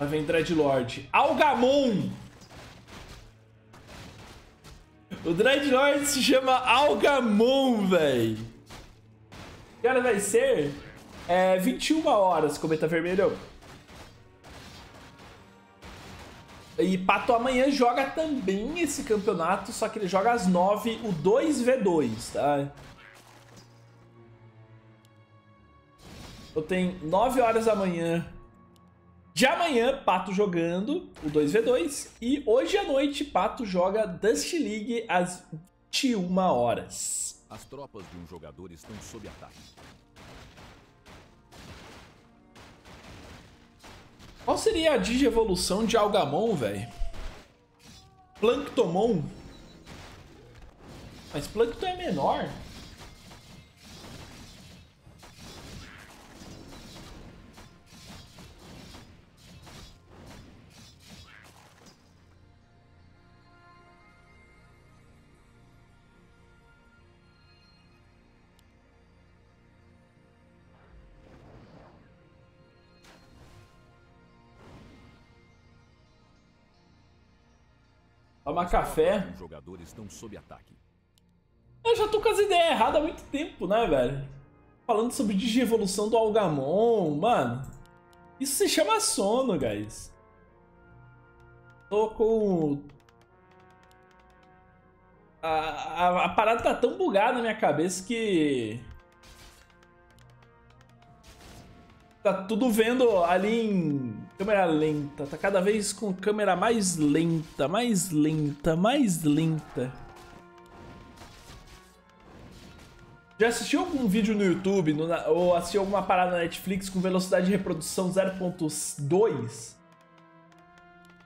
Lá vem Dreadlord. Algamon! O Dreadnought se chama Algamon, velho. Hora vai ser? É 21 horas, cometa vermelho. E Pato amanhã joga também esse campeonato, só que ele joga às 9, o 2v2, tá? Eu tenho 9 horas da manhã de amanhã, Pato jogando o 2v2. E hoje à noite, Pato joga Dust League às 21 horas. As tropas de um jogador estão sob ataque. Qual seria a digievolução de Algamon, velho? Planktomon? Mas Plankton é menor. Tomar café. Os jogadores estão sob ataque. Eu já tô com as ideias erradas há muito tempo, né, velho? Falando sobre digievolução do Algamon, mano. Isso se chama sono, guys. Tô com... A, a, a parada tá tão bugada na minha cabeça que... Tá tudo vendo ali em câmera lenta. Tá cada vez com câmera mais lenta, mais lenta, mais lenta. Já assistiu algum vídeo no YouTube no, ou assistiu alguma parada na Netflix com velocidade de reprodução 0.2?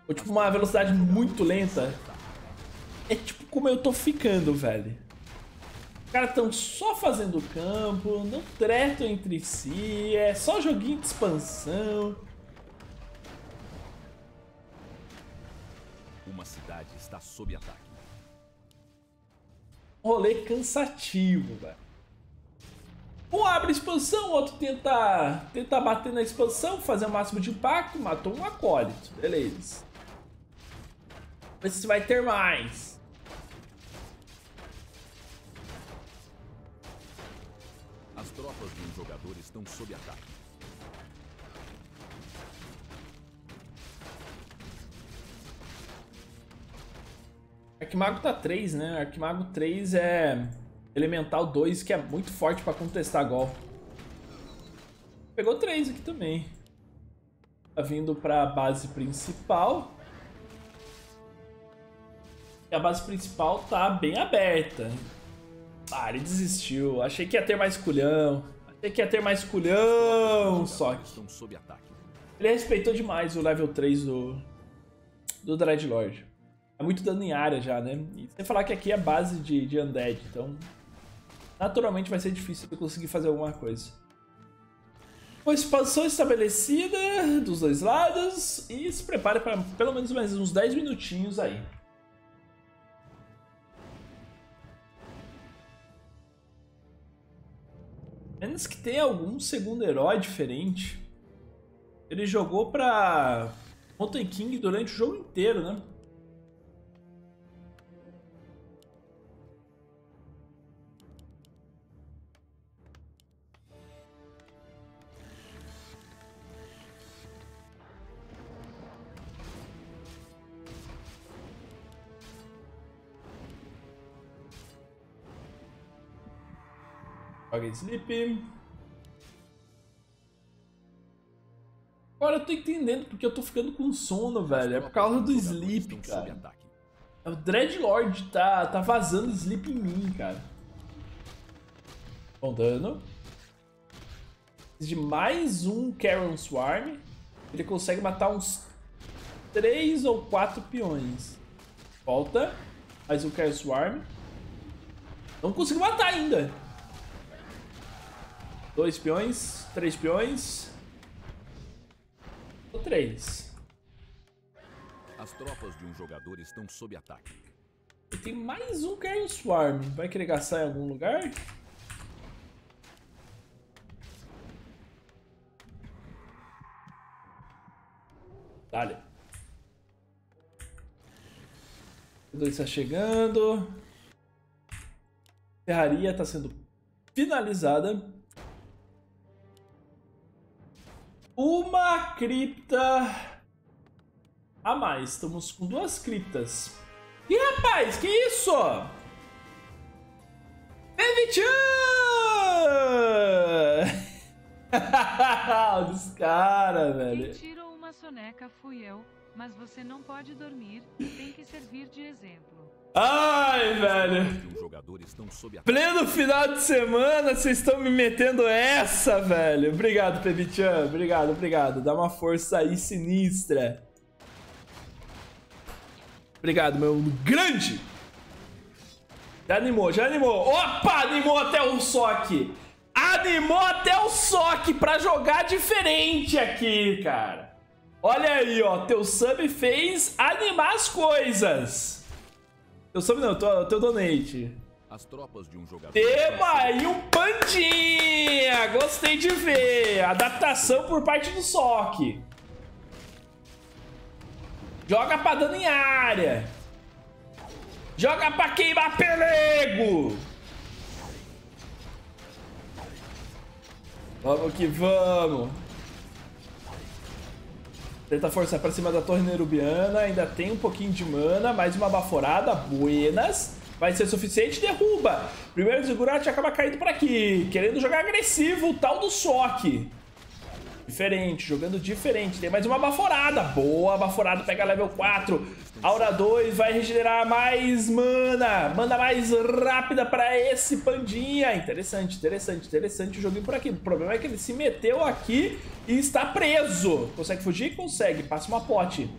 Ou tipo uma velocidade muito lenta? É tipo como eu tô ficando, velho. Os caras estão só fazendo campo, não tretam entre si, é só joguinho de expansão. Cidade está sob ataque. Rolê cansativo, velho. Um abre expansão, outro tenta, tenta bater na expansão, fazer o máximo de impacto, matou um acólito. Beleza. Vê se vai ter mais. As tropas de um jogador estão sob ataque. Arquimago tá 3, né? Arquimago 3 é Elemental 2, que é muito forte pra contestar gol. Pegou 3 aqui também. Tá vindo pra base principal. E a base principal tá bem aberta. Ah, ele desistiu. Achei que ia ter mais culhão. Achei que ia ter mais culhão, só que... Ele respeitou demais o level 3 do, do Dreadlord. É muito dano em área já, né? E você falar que aqui é base de, de Undead, então... Naturalmente vai ser difícil eu conseguir fazer alguma coisa. Uma expansão estabelecida dos dois lados e se prepare para pelo menos mais uns 10 minutinhos aí. Menos que tenha algum segundo herói diferente. Ele jogou pra Mountain King durante o jogo inteiro, né? Joga Sleep. Agora eu tô entendendo porque eu tô ficando com sono, velho. É por causa do Sleep, cara. O Dreadlord tá, tá vazando Sleep em mim, cara. Bom dano. De mais um Karen Swarm. Ele consegue matar uns 3 ou 4 peões. Volta. Mais um Karen Swarm. Não consigo matar ainda. Dois peões, três peões. Ou três. As tropas de um jogador estão sob ataque. E tem mais um Carrion Swarm. Vai querer gastar em algum lugar? Dale. 2 está chegando. Ferraria está sendo finalizada. Uma cripta a mais. Estamos com duas criptas. E rapaz, que isso? Evichan! Os caras, velho. Quem tirou uma soneca fui eu, mas você não pode dormir, tem que servir de exemplo. Ai, velho. Pleno final de semana, vocês estão me metendo essa, velho. Obrigado, Pebichan. Obrigado, obrigado. Dá uma força aí sinistra. Obrigado, meu grande. Já animou, já animou. Opa, animou até o soque. Animou até o soque pra jogar diferente aqui, cara. Olha aí, ó. Teu sub fez animar as coisas. Eu soube não, teu, teu donate. As tropas de um jogador. Tema aí um pandinha! Gostei de ver. Adaptação por parte do SOC. Joga pra dano em área. Joga pra queimar pelego. Vamos que vamos. Tenta forçar pra cima da torre nerubiana. Ainda tem um pouquinho de mana. Mais uma baforada. Buenas. Vai ser suficiente. Derruba. Primeiro Ziggurat acaba caindo por aqui. Querendo jogar agressivo. O tal do Sock. Diferente, jogando diferente. Tem mais uma baforada. Boa, baforada pega level 4. Aura 2 vai regenerar mais mana. Manda mais rápida pra esse pandinha. Interessante, interessante, interessante o joguinho por aqui. O problema é que ele se meteu aqui e está preso. Consegue fugir? Consegue. Passa uma pote.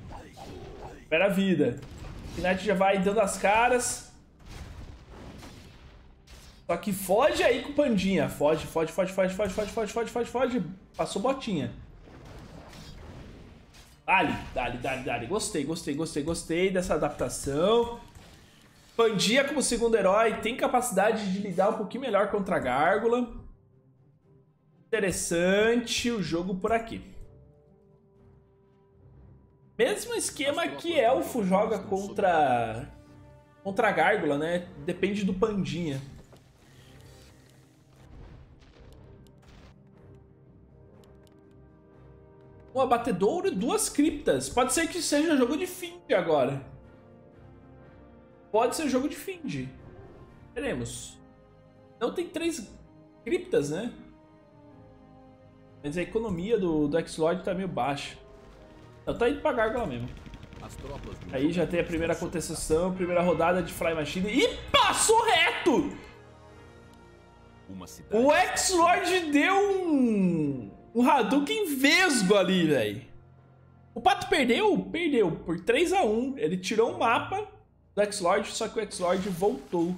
Espera a vida. Knight já vai dando as caras. Só que foge aí com o Pandinha. Foge, foge, foge, foge, foge, foge, foge, foge, foge, foge. Passou botinha. Dali, dali, dali, dali. Gostei, gostei, gostei, gostei dessa adaptação. Pandinha como segundo herói tem capacidade de lidar um pouquinho melhor contra a Gárgula. Interessante o jogo por aqui. Mesmo esquema que Elfo joga contra contra a Gárgula, né? Depende do Pandinha. Um abatedouro e duas criptas. Pode ser que seja jogo de Find agora. Pode ser jogo de Find. Teremos. Não tem três criptas, né? Mas a economia do, do X-Lord tá meio baixa. Não, tá indo pra gárgula mesmo. Aí já tem a primeira contestação, primeira rodada de Fly Machine. E passou reto! O X-Lord deu um um Hadouken vesgo ali, velho. O Pato perdeu? Perdeu por 3 a 1 Ele tirou o mapa do X-Lord, só que o X-Lord voltou.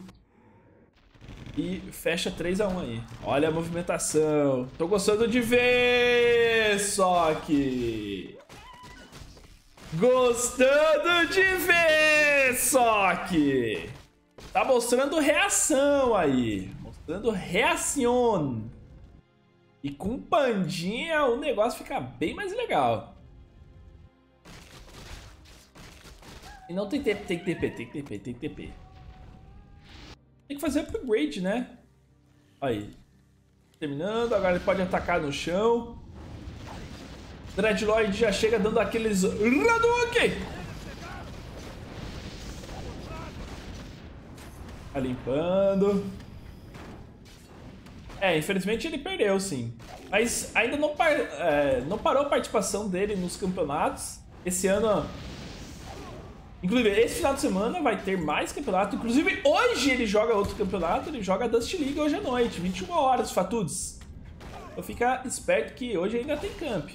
E fecha 3 a 1 aí. Olha a movimentação. Tô gostando de ver, só que... Gostando de ver, só que... Tá mostrando reação aí. Mostrando reação. E com pandinha o negócio fica bem mais legal. E não tem TP, tem TP, tem TP, tem TP. Tem que fazer upgrade, né? Aí. Terminando, agora ele pode atacar no chão. Dreadlord já chega dando aqueles Radouken! Tá limpando. É, infelizmente ele perdeu, sim. Mas ainda não, par, é, não parou a participação dele nos campeonatos. Esse ano. Inclusive, esse final de semana vai ter mais campeonato. Inclusive, hoje ele joga outro campeonato. Ele joga Dust League hoje à noite, 21 horas, Fatudes. Então fica esperto que hoje ainda tem camp.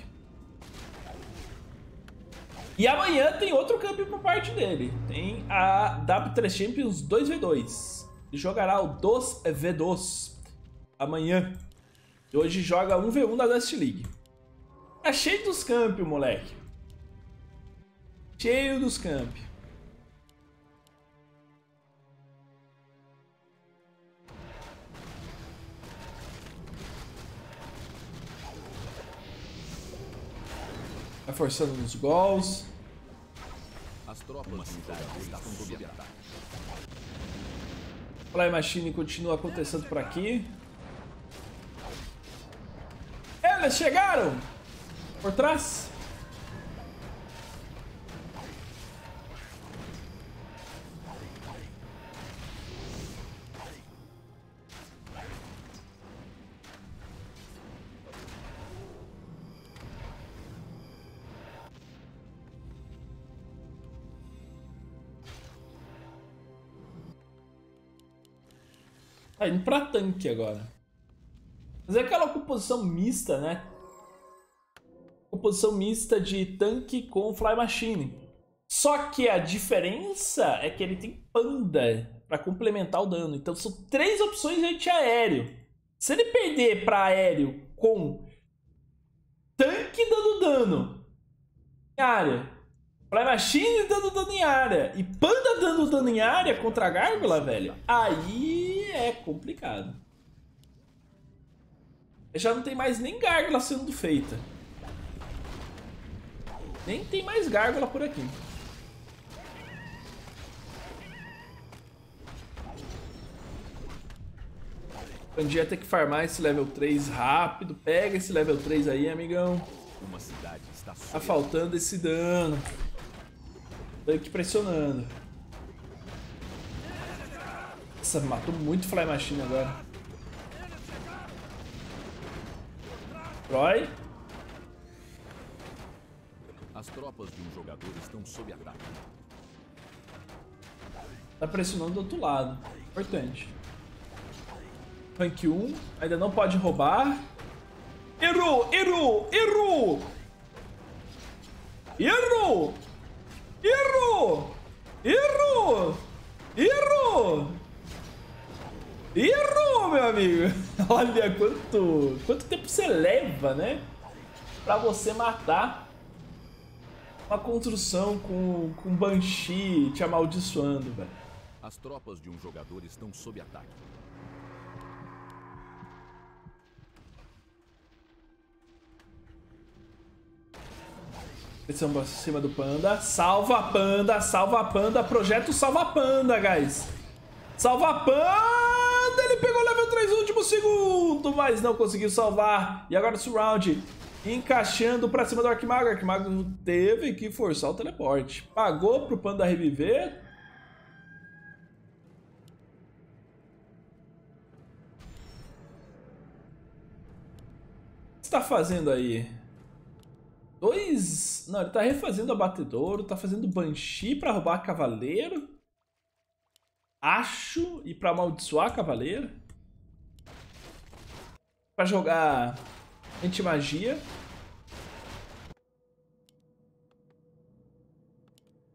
E amanhã tem outro camp por parte dele. Tem a W3 Champions 2v2. Ele jogará o 2v2 amanhã. E hoje joga 1v1 da Dust League. Tá cheio dos camp, moleque. Cheio dos camp. Vai forçando nos gols. As tropas estão sob ataque. Fly Machine continua acontecendo por aqui. Eles chegaram! Por trás. Tá indo pra tanque agora. Mas é aquela composição mista, né? Composição mista de tanque com Fly Machine. Só que a diferença é que ele tem panda para complementar o dano. Então são três opções de anti-aéreo. Se ele perder para aéreo com tanque dando dano em área, Fly Machine dando dano em área e panda dando dano em área contra a gárgula, velho, aí é complicado. Já não tem mais nem gárgula sendo feita. Nem tem mais gárgula por aqui. Pandia tem que farmar esse level 3 rápido. Pega esse level 3 aí, amigão. Uma cidade está Tá faltando esse dano. Tô aqui pressionando. Nossa, matou muito Fly Machine agora. Troy. As tropas de um jogador estão sob ataque. Tá pressionando do outro lado. Importante. Rank 1. Ainda não pode roubar. Errou! Errou! Errou! Errou! Errou! Errou! Errou! Errou, meu amigo! Olha quanto, quanto tempo você leva, né? Pra você matar uma construção com, com Banshee te amaldiçoando, velho. As tropas de um jogador estão sob ataque. Pressão pra cima do panda. Salva a panda, salva a panda. Projeto salva a panda, guys. Salva a Ele pegou o level 3 no último segundo, mas não conseguiu salvar. E agora o Surround encaixando pra cima do Arquimago. Arquimago teve que forçar o teleporte. Pagou pro panda reviver. O que você tá fazendo aí? Dois. Não, ele tá refazendo abatedouro, tá fazendo Banshee pra roubar cavaleiro. Acho. E pra amaldiçoar cavaleiro. Pra jogar anti-magia.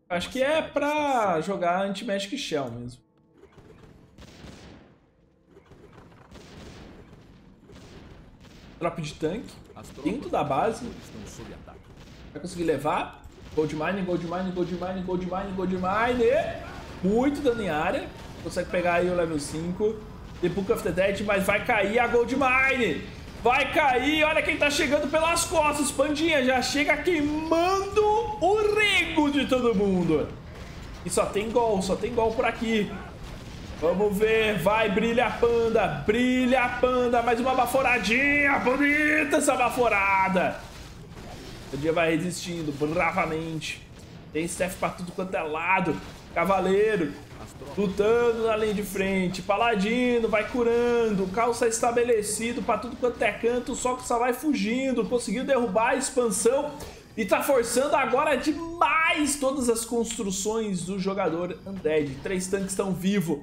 Acho que é pra jogar anti-magic shell mesmo. Drop de tanque. Dentro da base. Vai conseguir levar. Gold Mine, Gold Mine, Gold Mine, Gold Mine, Gold Mine. Muito dano em área. Consegue pegar aí o level 5. The Book of the Dead, mas vai cair a Gold Mine. Vai cair, olha quem tá chegando pelas costas. Pandinha já chega queimando o rego de todo mundo. E só tem gol, só tem gol por aqui. Vamos ver, vai, brilha a panda, brilha a panda, mais uma baforadinha, bonita essa baforada. O dia vai resistindo bravamente. Tem staff pra tudo quanto é lado. Cavaleiro lutando na linha de frente. Paladino vai curando. Calça estabelecido pra tudo quanto é canto. Só que só vai fugindo. Conseguiu derrubar a expansão. E tá forçando agora demais todas as construções do jogador Undead. Três tanques estão vivos.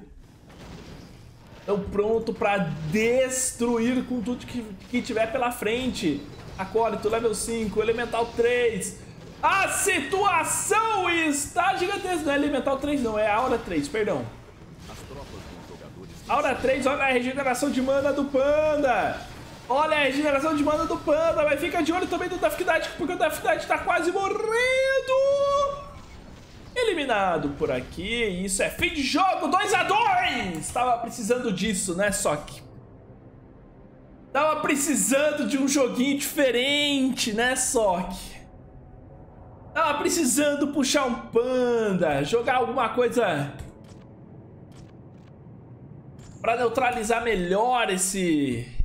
Estão pronto pra destruir com tudo que, que tiver pela frente. Acólito, level 5, Elemental 3. A situação está gigantesca. Não é Elemental 3, não, é Aura 3, perdão. Aura 3, olha a regeneração de mana do Panda. Olha a regeneração de mana do Panda. Mas fica de olho também no Death Knight, porque o Death Knight tá quase morrendo. Eliminado por aqui. Isso é fim de jogo, 2 a 2 Tava precisando disso, né, Sok? Tava precisando de um joguinho diferente, né, Sok? Tava precisando puxar um panda, jogar alguma coisa Pra neutralizar melhor esse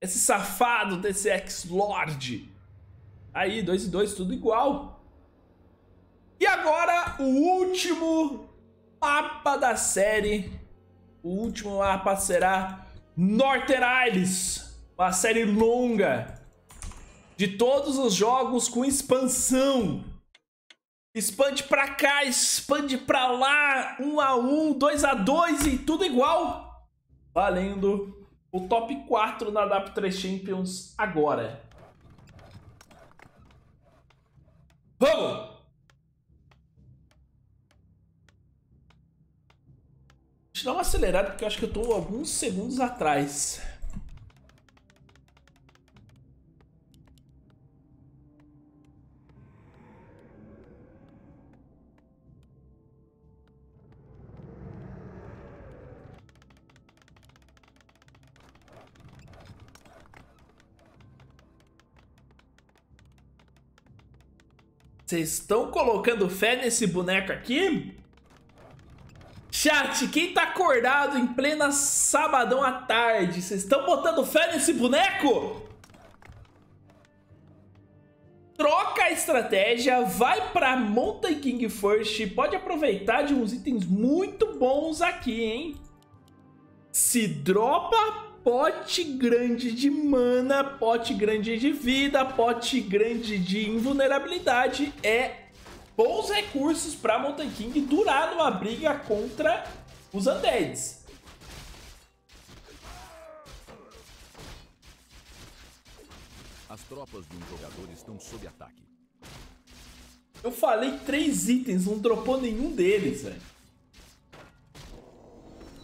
esse safado desse ex-lord. Aí, 2 e 2, tudo igual. E agora, o último mapa da série. O último mapa será Northern Isles. Uma série longa. De todos os jogos com expansão. Expande pra cá, expande pra lá. 1 a 1 2 a 2 e tudo igual. Valendo o top 4 na WP3 Champions agora. Vamos! Deixa eu dar uma acelerada porque eu acho que eu tô alguns segundos atrás. Vocês estão colocando fé nesse boneco aqui? Chat, quem tá acordado em plena sabadão à tarde? Vocês estão botando fé nesse boneco? Troca a estratégia, vai pra Mountain King First, pode aproveitar de uns itens muito bons aqui, hein? Se dropa pote grande de mana, pote grande de vida, pote grande de invulnerabilidade é bons recursos para Mountain King durar numa briga contra os Undeads. As tropas de um jogador estão sob ataque. Eu falei três itens, não dropou nenhum deles, velho.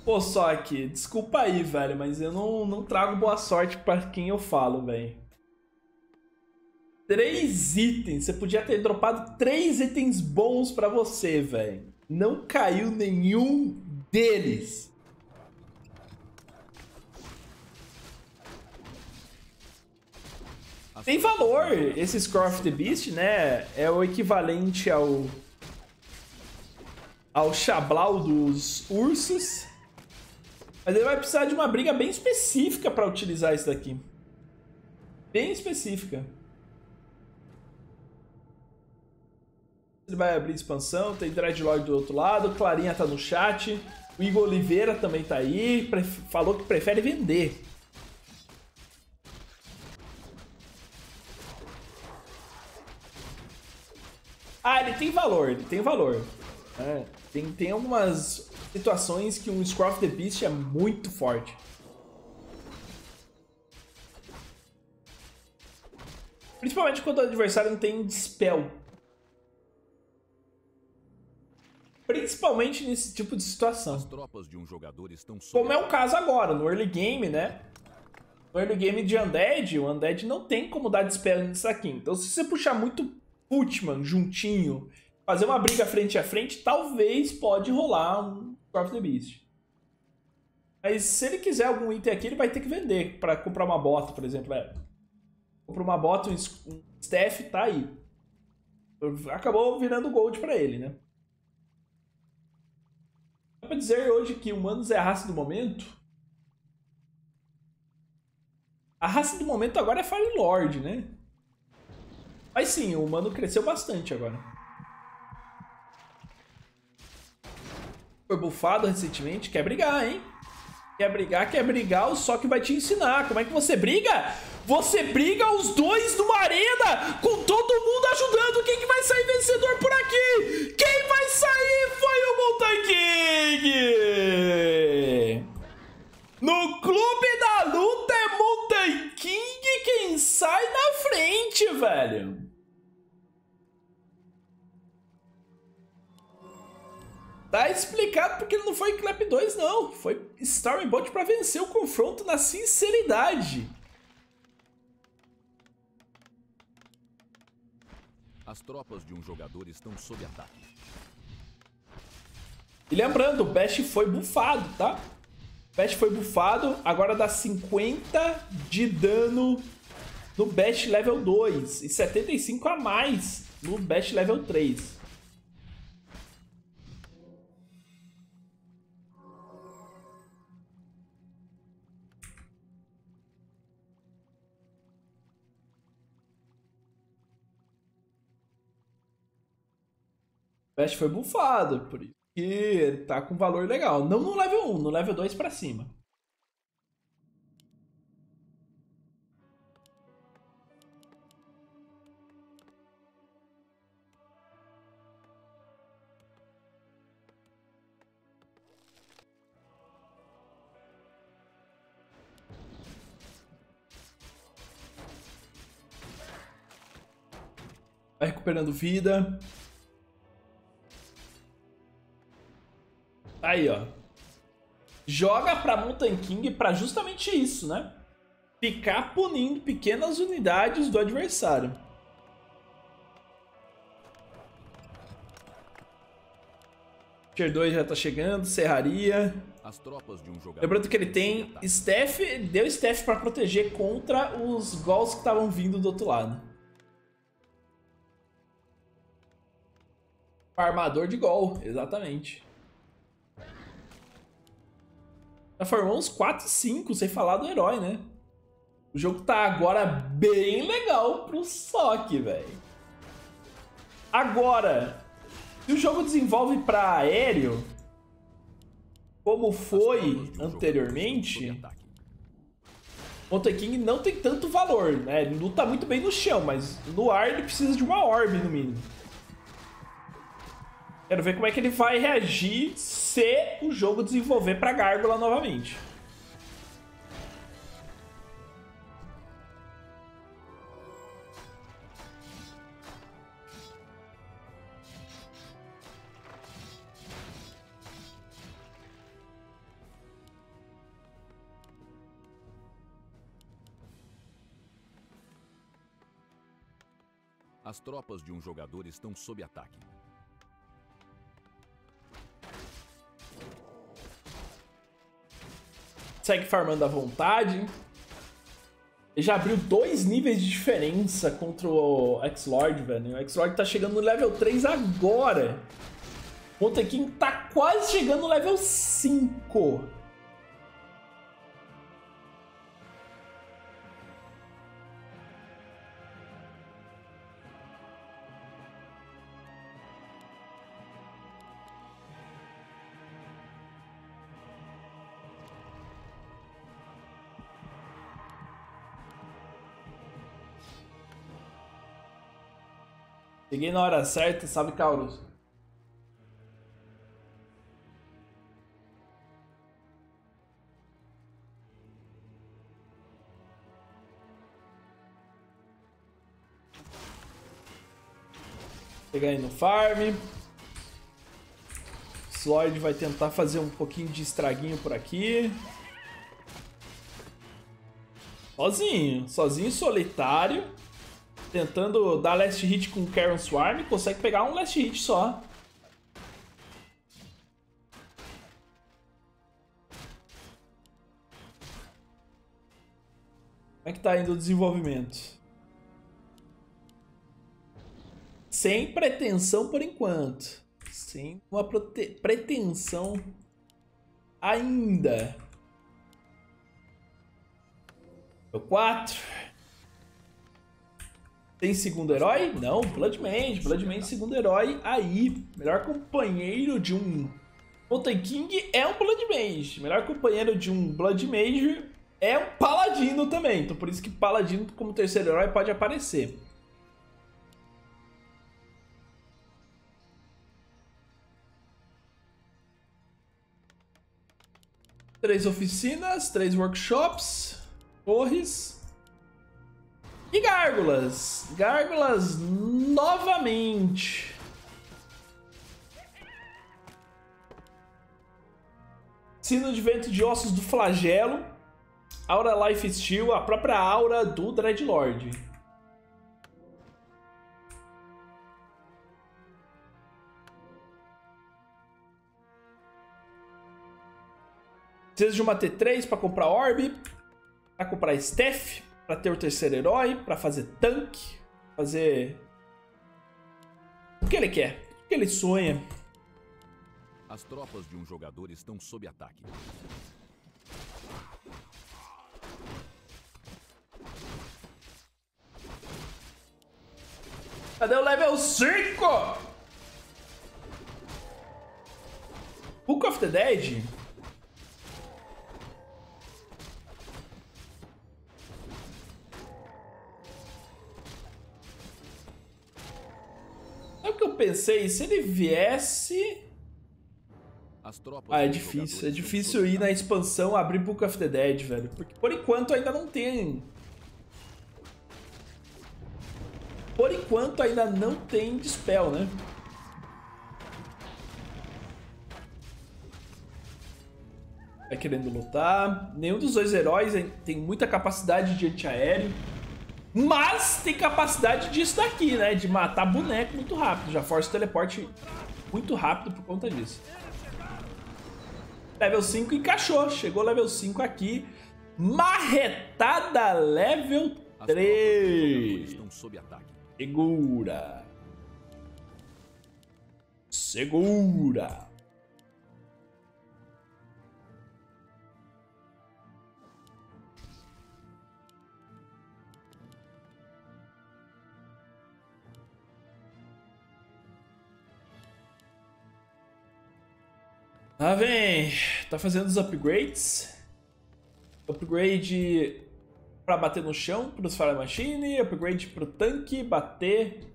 Pô, só aqui, desculpa aí, velho, mas eu não, não trago boa sorte pra quem eu falo, velho. Três itens, você podia ter dropado três itens bons pra você, velho. Não caiu nenhum deles. Tem valor, esse the Beast, né? É o equivalente ao. ao Xablau dos ursos. Mas ele vai precisar de uma briga bem específica pra utilizar isso daqui. Bem específica. Ele vai abrir expansão, tem Dreadlord do outro lado, Clarinha tá no chat, o Igor Oliveira também tá aí, falou que prefere vender. Ah, ele tem valor, ele tem valor. É, tem, tem algumas situações que um Scroll of the Beast é muito forte. Principalmente quando o adversário não tem Dispel. Principalmente nesse tipo de situação. De um Como é o caso agora, no early game, né? No early game de Undead, o Undead não tem como dar dispel nisso aqui. Então, se você puxar muito Putman juntinho, fazer uma briga frente a frente, talvez pode rolar um Craft the Beast. Mas se ele quiser algum item aqui, ele vai ter que vender para comprar uma bota, por exemplo. É. Uma bota, um staff, tá aí. Acabou virando gold para ele, né? Dá pra dizer hoje que humanos é a raça do momento? A raça do momento agora é Fire Lord, né? Mas sim, o humano cresceu bastante agora. Foi bufado recentemente, quer brigar, hein? Quer brigar, quer brigar, o Sok vai te ensinar. Como é que você briga? Você briga os dois numa arena, com todo mundo ajudando. Quem que vai sair vencedor por aqui? Quem vai sair foi o Mountain King! No clube da luta é Mountain King quem sai na frente, velho. Tá explicado porque ele não foi em Clap 2, não. Foi Stormbolt pra vencer o confronto na sinceridade. As tropas de um jogador estão sob ataque. E lembrando, o Bash foi bufado, tá? O Bash foi bufado, agora dá 50 de dano no Bash level 2 e 75 a mais no Bash level 3. O Bash foi bufado, por isso que ele tá com valor legal. Não no level 1, no level 2 pra cima. Vai recuperando vida. Aí, ó. Joga pra Mountain King pra justamente isso, né? Ficar punindo pequenas unidades do adversário. Tier 2 já tá chegando, Serraria. Um. Lembrando que ele tem ele deu staff pra proteger contra os gols que estavam vindo do outro lado. Armador de gol, exatamente. Já formou uns 4 e 5, sem falar do herói, né? O jogo tá agora bem legal pro Sok, velho. Agora, se o jogo desenvolve pra aéreo, como foi anteriormente. Ponto King não tem tanto valor, né? Ele luta muito bem no chão, mas no ar ele precisa de uma orbe no mínimo. Quero ver como é que ele vai reagir se o jogo desenvolver pra Gárgula novamente. As tropas de um jogador estão sob ataque. Segue farmando à vontade. Ele já abriu dois níveis de diferença contra o X-Lord, velho. O X-Lord tá chegando no level 3 agora. O Montequim tá quase chegando no level 5. Cheguei na hora certa, sabe, Caurus? Pegar aí no farm. Sloyd vai tentar fazer um pouquinho de estraguinho por aqui. Sozinho, sozinho, solitário. Tentando dar last hit com Karen Swarm, consegue pegar um last hit só. Como é que tá indo o desenvolvimento? Sem pretensão por enquanto. Sem uma pretensão ainda. O 4. Tem segundo herói? Não, Blood Mage. Blood Mage segundo herói aí. Melhor companheiro de um Mountain King é um Blood Mage. Melhor companheiro de um Blood Mage é um Paladino também. Então por isso que Paladino como terceiro herói pode aparecer. Três oficinas, três workshops, torres. E gárgulas. Gárgulas novamente. Sino de vento de ossos do flagelo. Aura Life Steel, a própria aura do Dreadlord. Precisa de uma T3 para comprar Orb, para comprar Steph, para ter o terceiro herói, para fazer tanque, fazer o que ele quer, o que ele sonha. As tropas de um jogador estão sob ataque. Cadê o level 5? Book of the Dead pensei, se ele viesse. Ah, é difícil. É difícil ir na expansão abrir Book of the Dead, velho. Porque por enquanto ainda não tem. Por enquanto ainda não tem Dispel, né? Vai querendo lutar. Nenhum dos dois heróis tem muita capacidade de antiaéreo. Mas tem capacidade disso daqui, né? De matar boneco muito rápido. Já força o teleporte muito rápido por conta disso. Level 5 encaixou. Chegou level 5 aqui. Marretada level 3. Segura. Segura. Lá ah, vem. Tá fazendo os upgrades. Upgrade pra bater no chão, pros Fire Machine, upgrade pro tanque, bater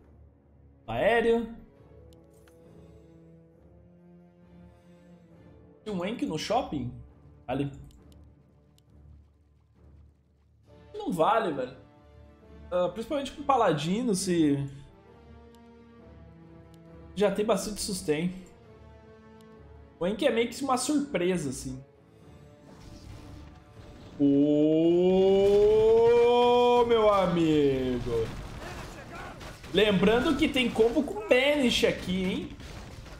aéreo. Tem um Enk no shopping? Ali. Não vale, velho. Ah, principalmente com Paladino, se... Já tem bastante sustain. O Enk é meio que uma surpresa, assim. Ô, meu amigo. Lembrando que tem combo com Banish aqui, hein?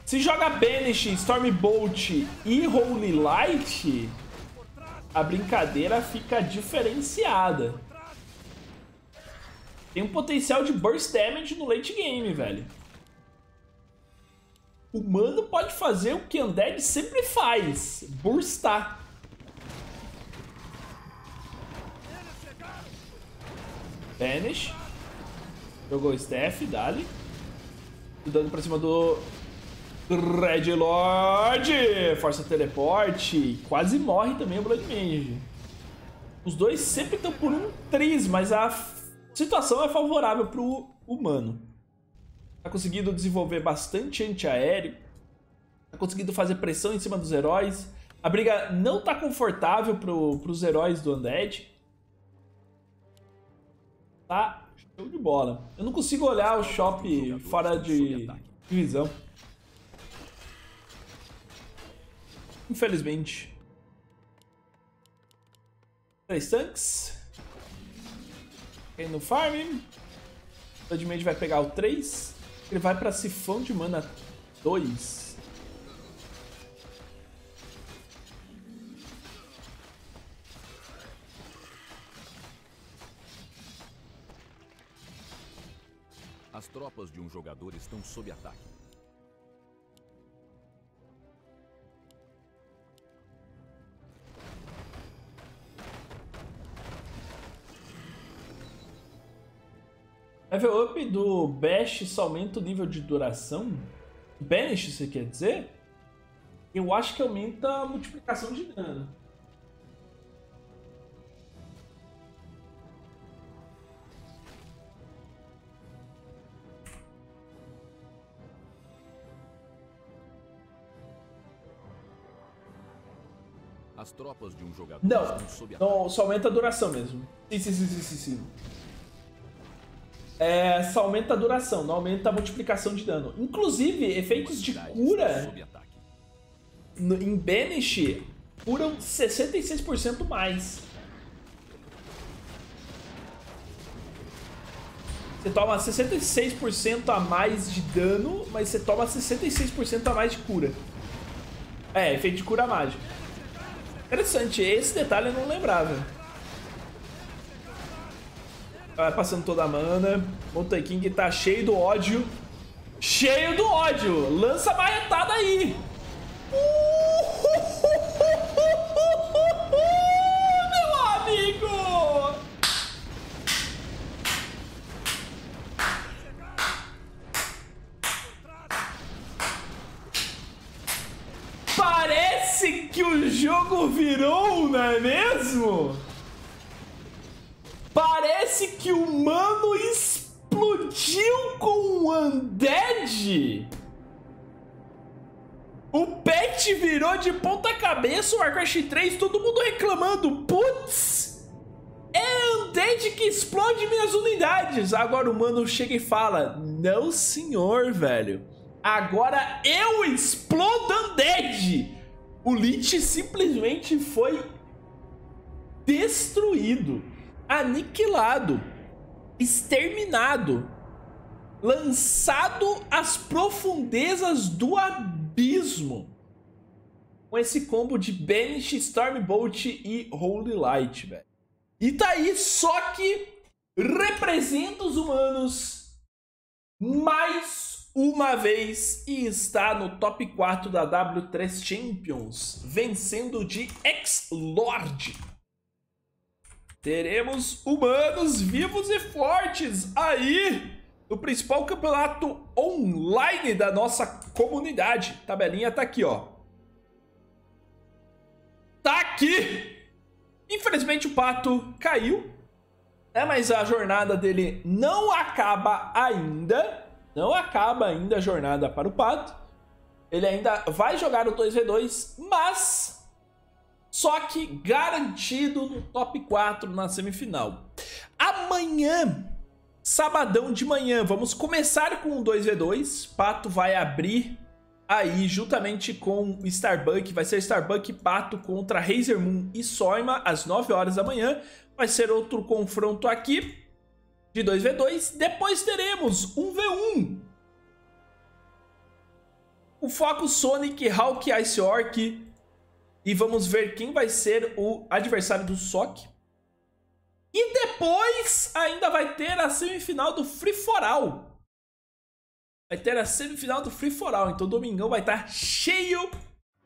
Se joga Banish, Stormbolt e Holy Light, a brincadeira fica diferenciada. Tem um potencial de burst damage no late game, velho. O mano pode fazer o que Undead sempre faz, burstar. Banish. Jogou Staff, dali. Dando pra cima do Red Lord. Força Teleporte. Quase morre também o Blood Mage. Os dois sempre estão por um 3, mas a situação é favorável pro humano. Tá conseguindo desenvolver bastante antiaéreo. Tá conseguindo fazer pressão em cima dos heróis. A briga não tá confortável pro, pros heróis do Undead. Tá show de bola. Eu não consigo olhar o shop fora de visão. Infelizmente. Três tanques. Quem no farm. O Blood vai pegar o 3. Ele vai pra sifão de mana 2. As tropas de um jogador estão sob ataque. Level up do Bash só aumenta o nível de duração? Banish, você quer dizer? Eu acho que aumenta a multiplicação de dano. As tropas de um jogador Não, não, só aumenta a duração mesmo. Sim, sim, sim, sim, sim, sim. É, só aumenta a duração, não aumenta a multiplicação de dano. Inclusive, efeitos de cura no- em Banish curam 66% mais. Você toma 66% a mais de dano, mas você toma 66% a mais de cura. É, efeito de cura mágica. Interessante, esse detalhe eu não lembrava. Vai passando toda a mana. Mountain King tá cheio do ódio. Cheio do ódio! Lança a marretada aí! Meu Warcraft 3, todo mundo reclamando. Putz! É Undead que explode minhas unidades. Agora o mano chega e fala: Não, senhor, velho. Agora eu explodo Undead. O Lich simplesmente foi destruído, aniquilado, exterminado, lançado às profundezas do abismo. Com esse combo de Banish, Stormbolt e Holy Light, velho. E tá aí, só que representa os humanos mais uma vez e está no top 4 da W3 Champions, vencendo de Ex-Lord. Teremos humanos vivos e fortes aí no principal campeonato online da nossa comunidade. Tabelinha tá aqui, ó. Tá aqui! Infelizmente o pato caiu. É, mas a jornada dele não acaba ainda. Não acaba ainda a jornada para o Pato. Ele ainda vai jogar o 2v2, mas só que garantido no top 4 na semifinal. Amanhã, sabadão de manhã, vamos começar com o 2v2. Pato vai abrir aí juntamente com Starbuck, vai ser Starbuck Pato contra Razer Moon e Soima às 9 horas da manhã. Vai ser outro confronto aqui de 2v2. Depois teremos um v1. O foco Sonic, Hulk, Ice Orc. E vamos ver quem vai ser o adversário do Sok. E depois ainda vai ter a semifinal do Free For All. Vai ter a semifinal do Free For All. Então domingão vai estar cheio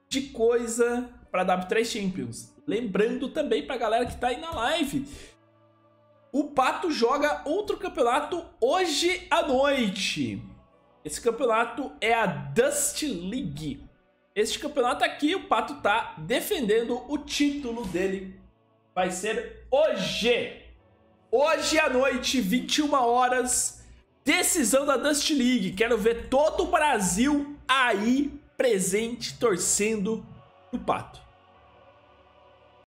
de coisa para W3 Champions. Lembrando também pra galera que tá aí na live. O Pato joga outro campeonato hoje à noite. Esse campeonato é a Dust League. Este campeonato aqui, o Pato tá defendendo o título dele. Vai ser hoje. Hoje à noite, 21 horas, decisão da Dust League. Quero ver todo o Brasil aí presente torcendo o Pato.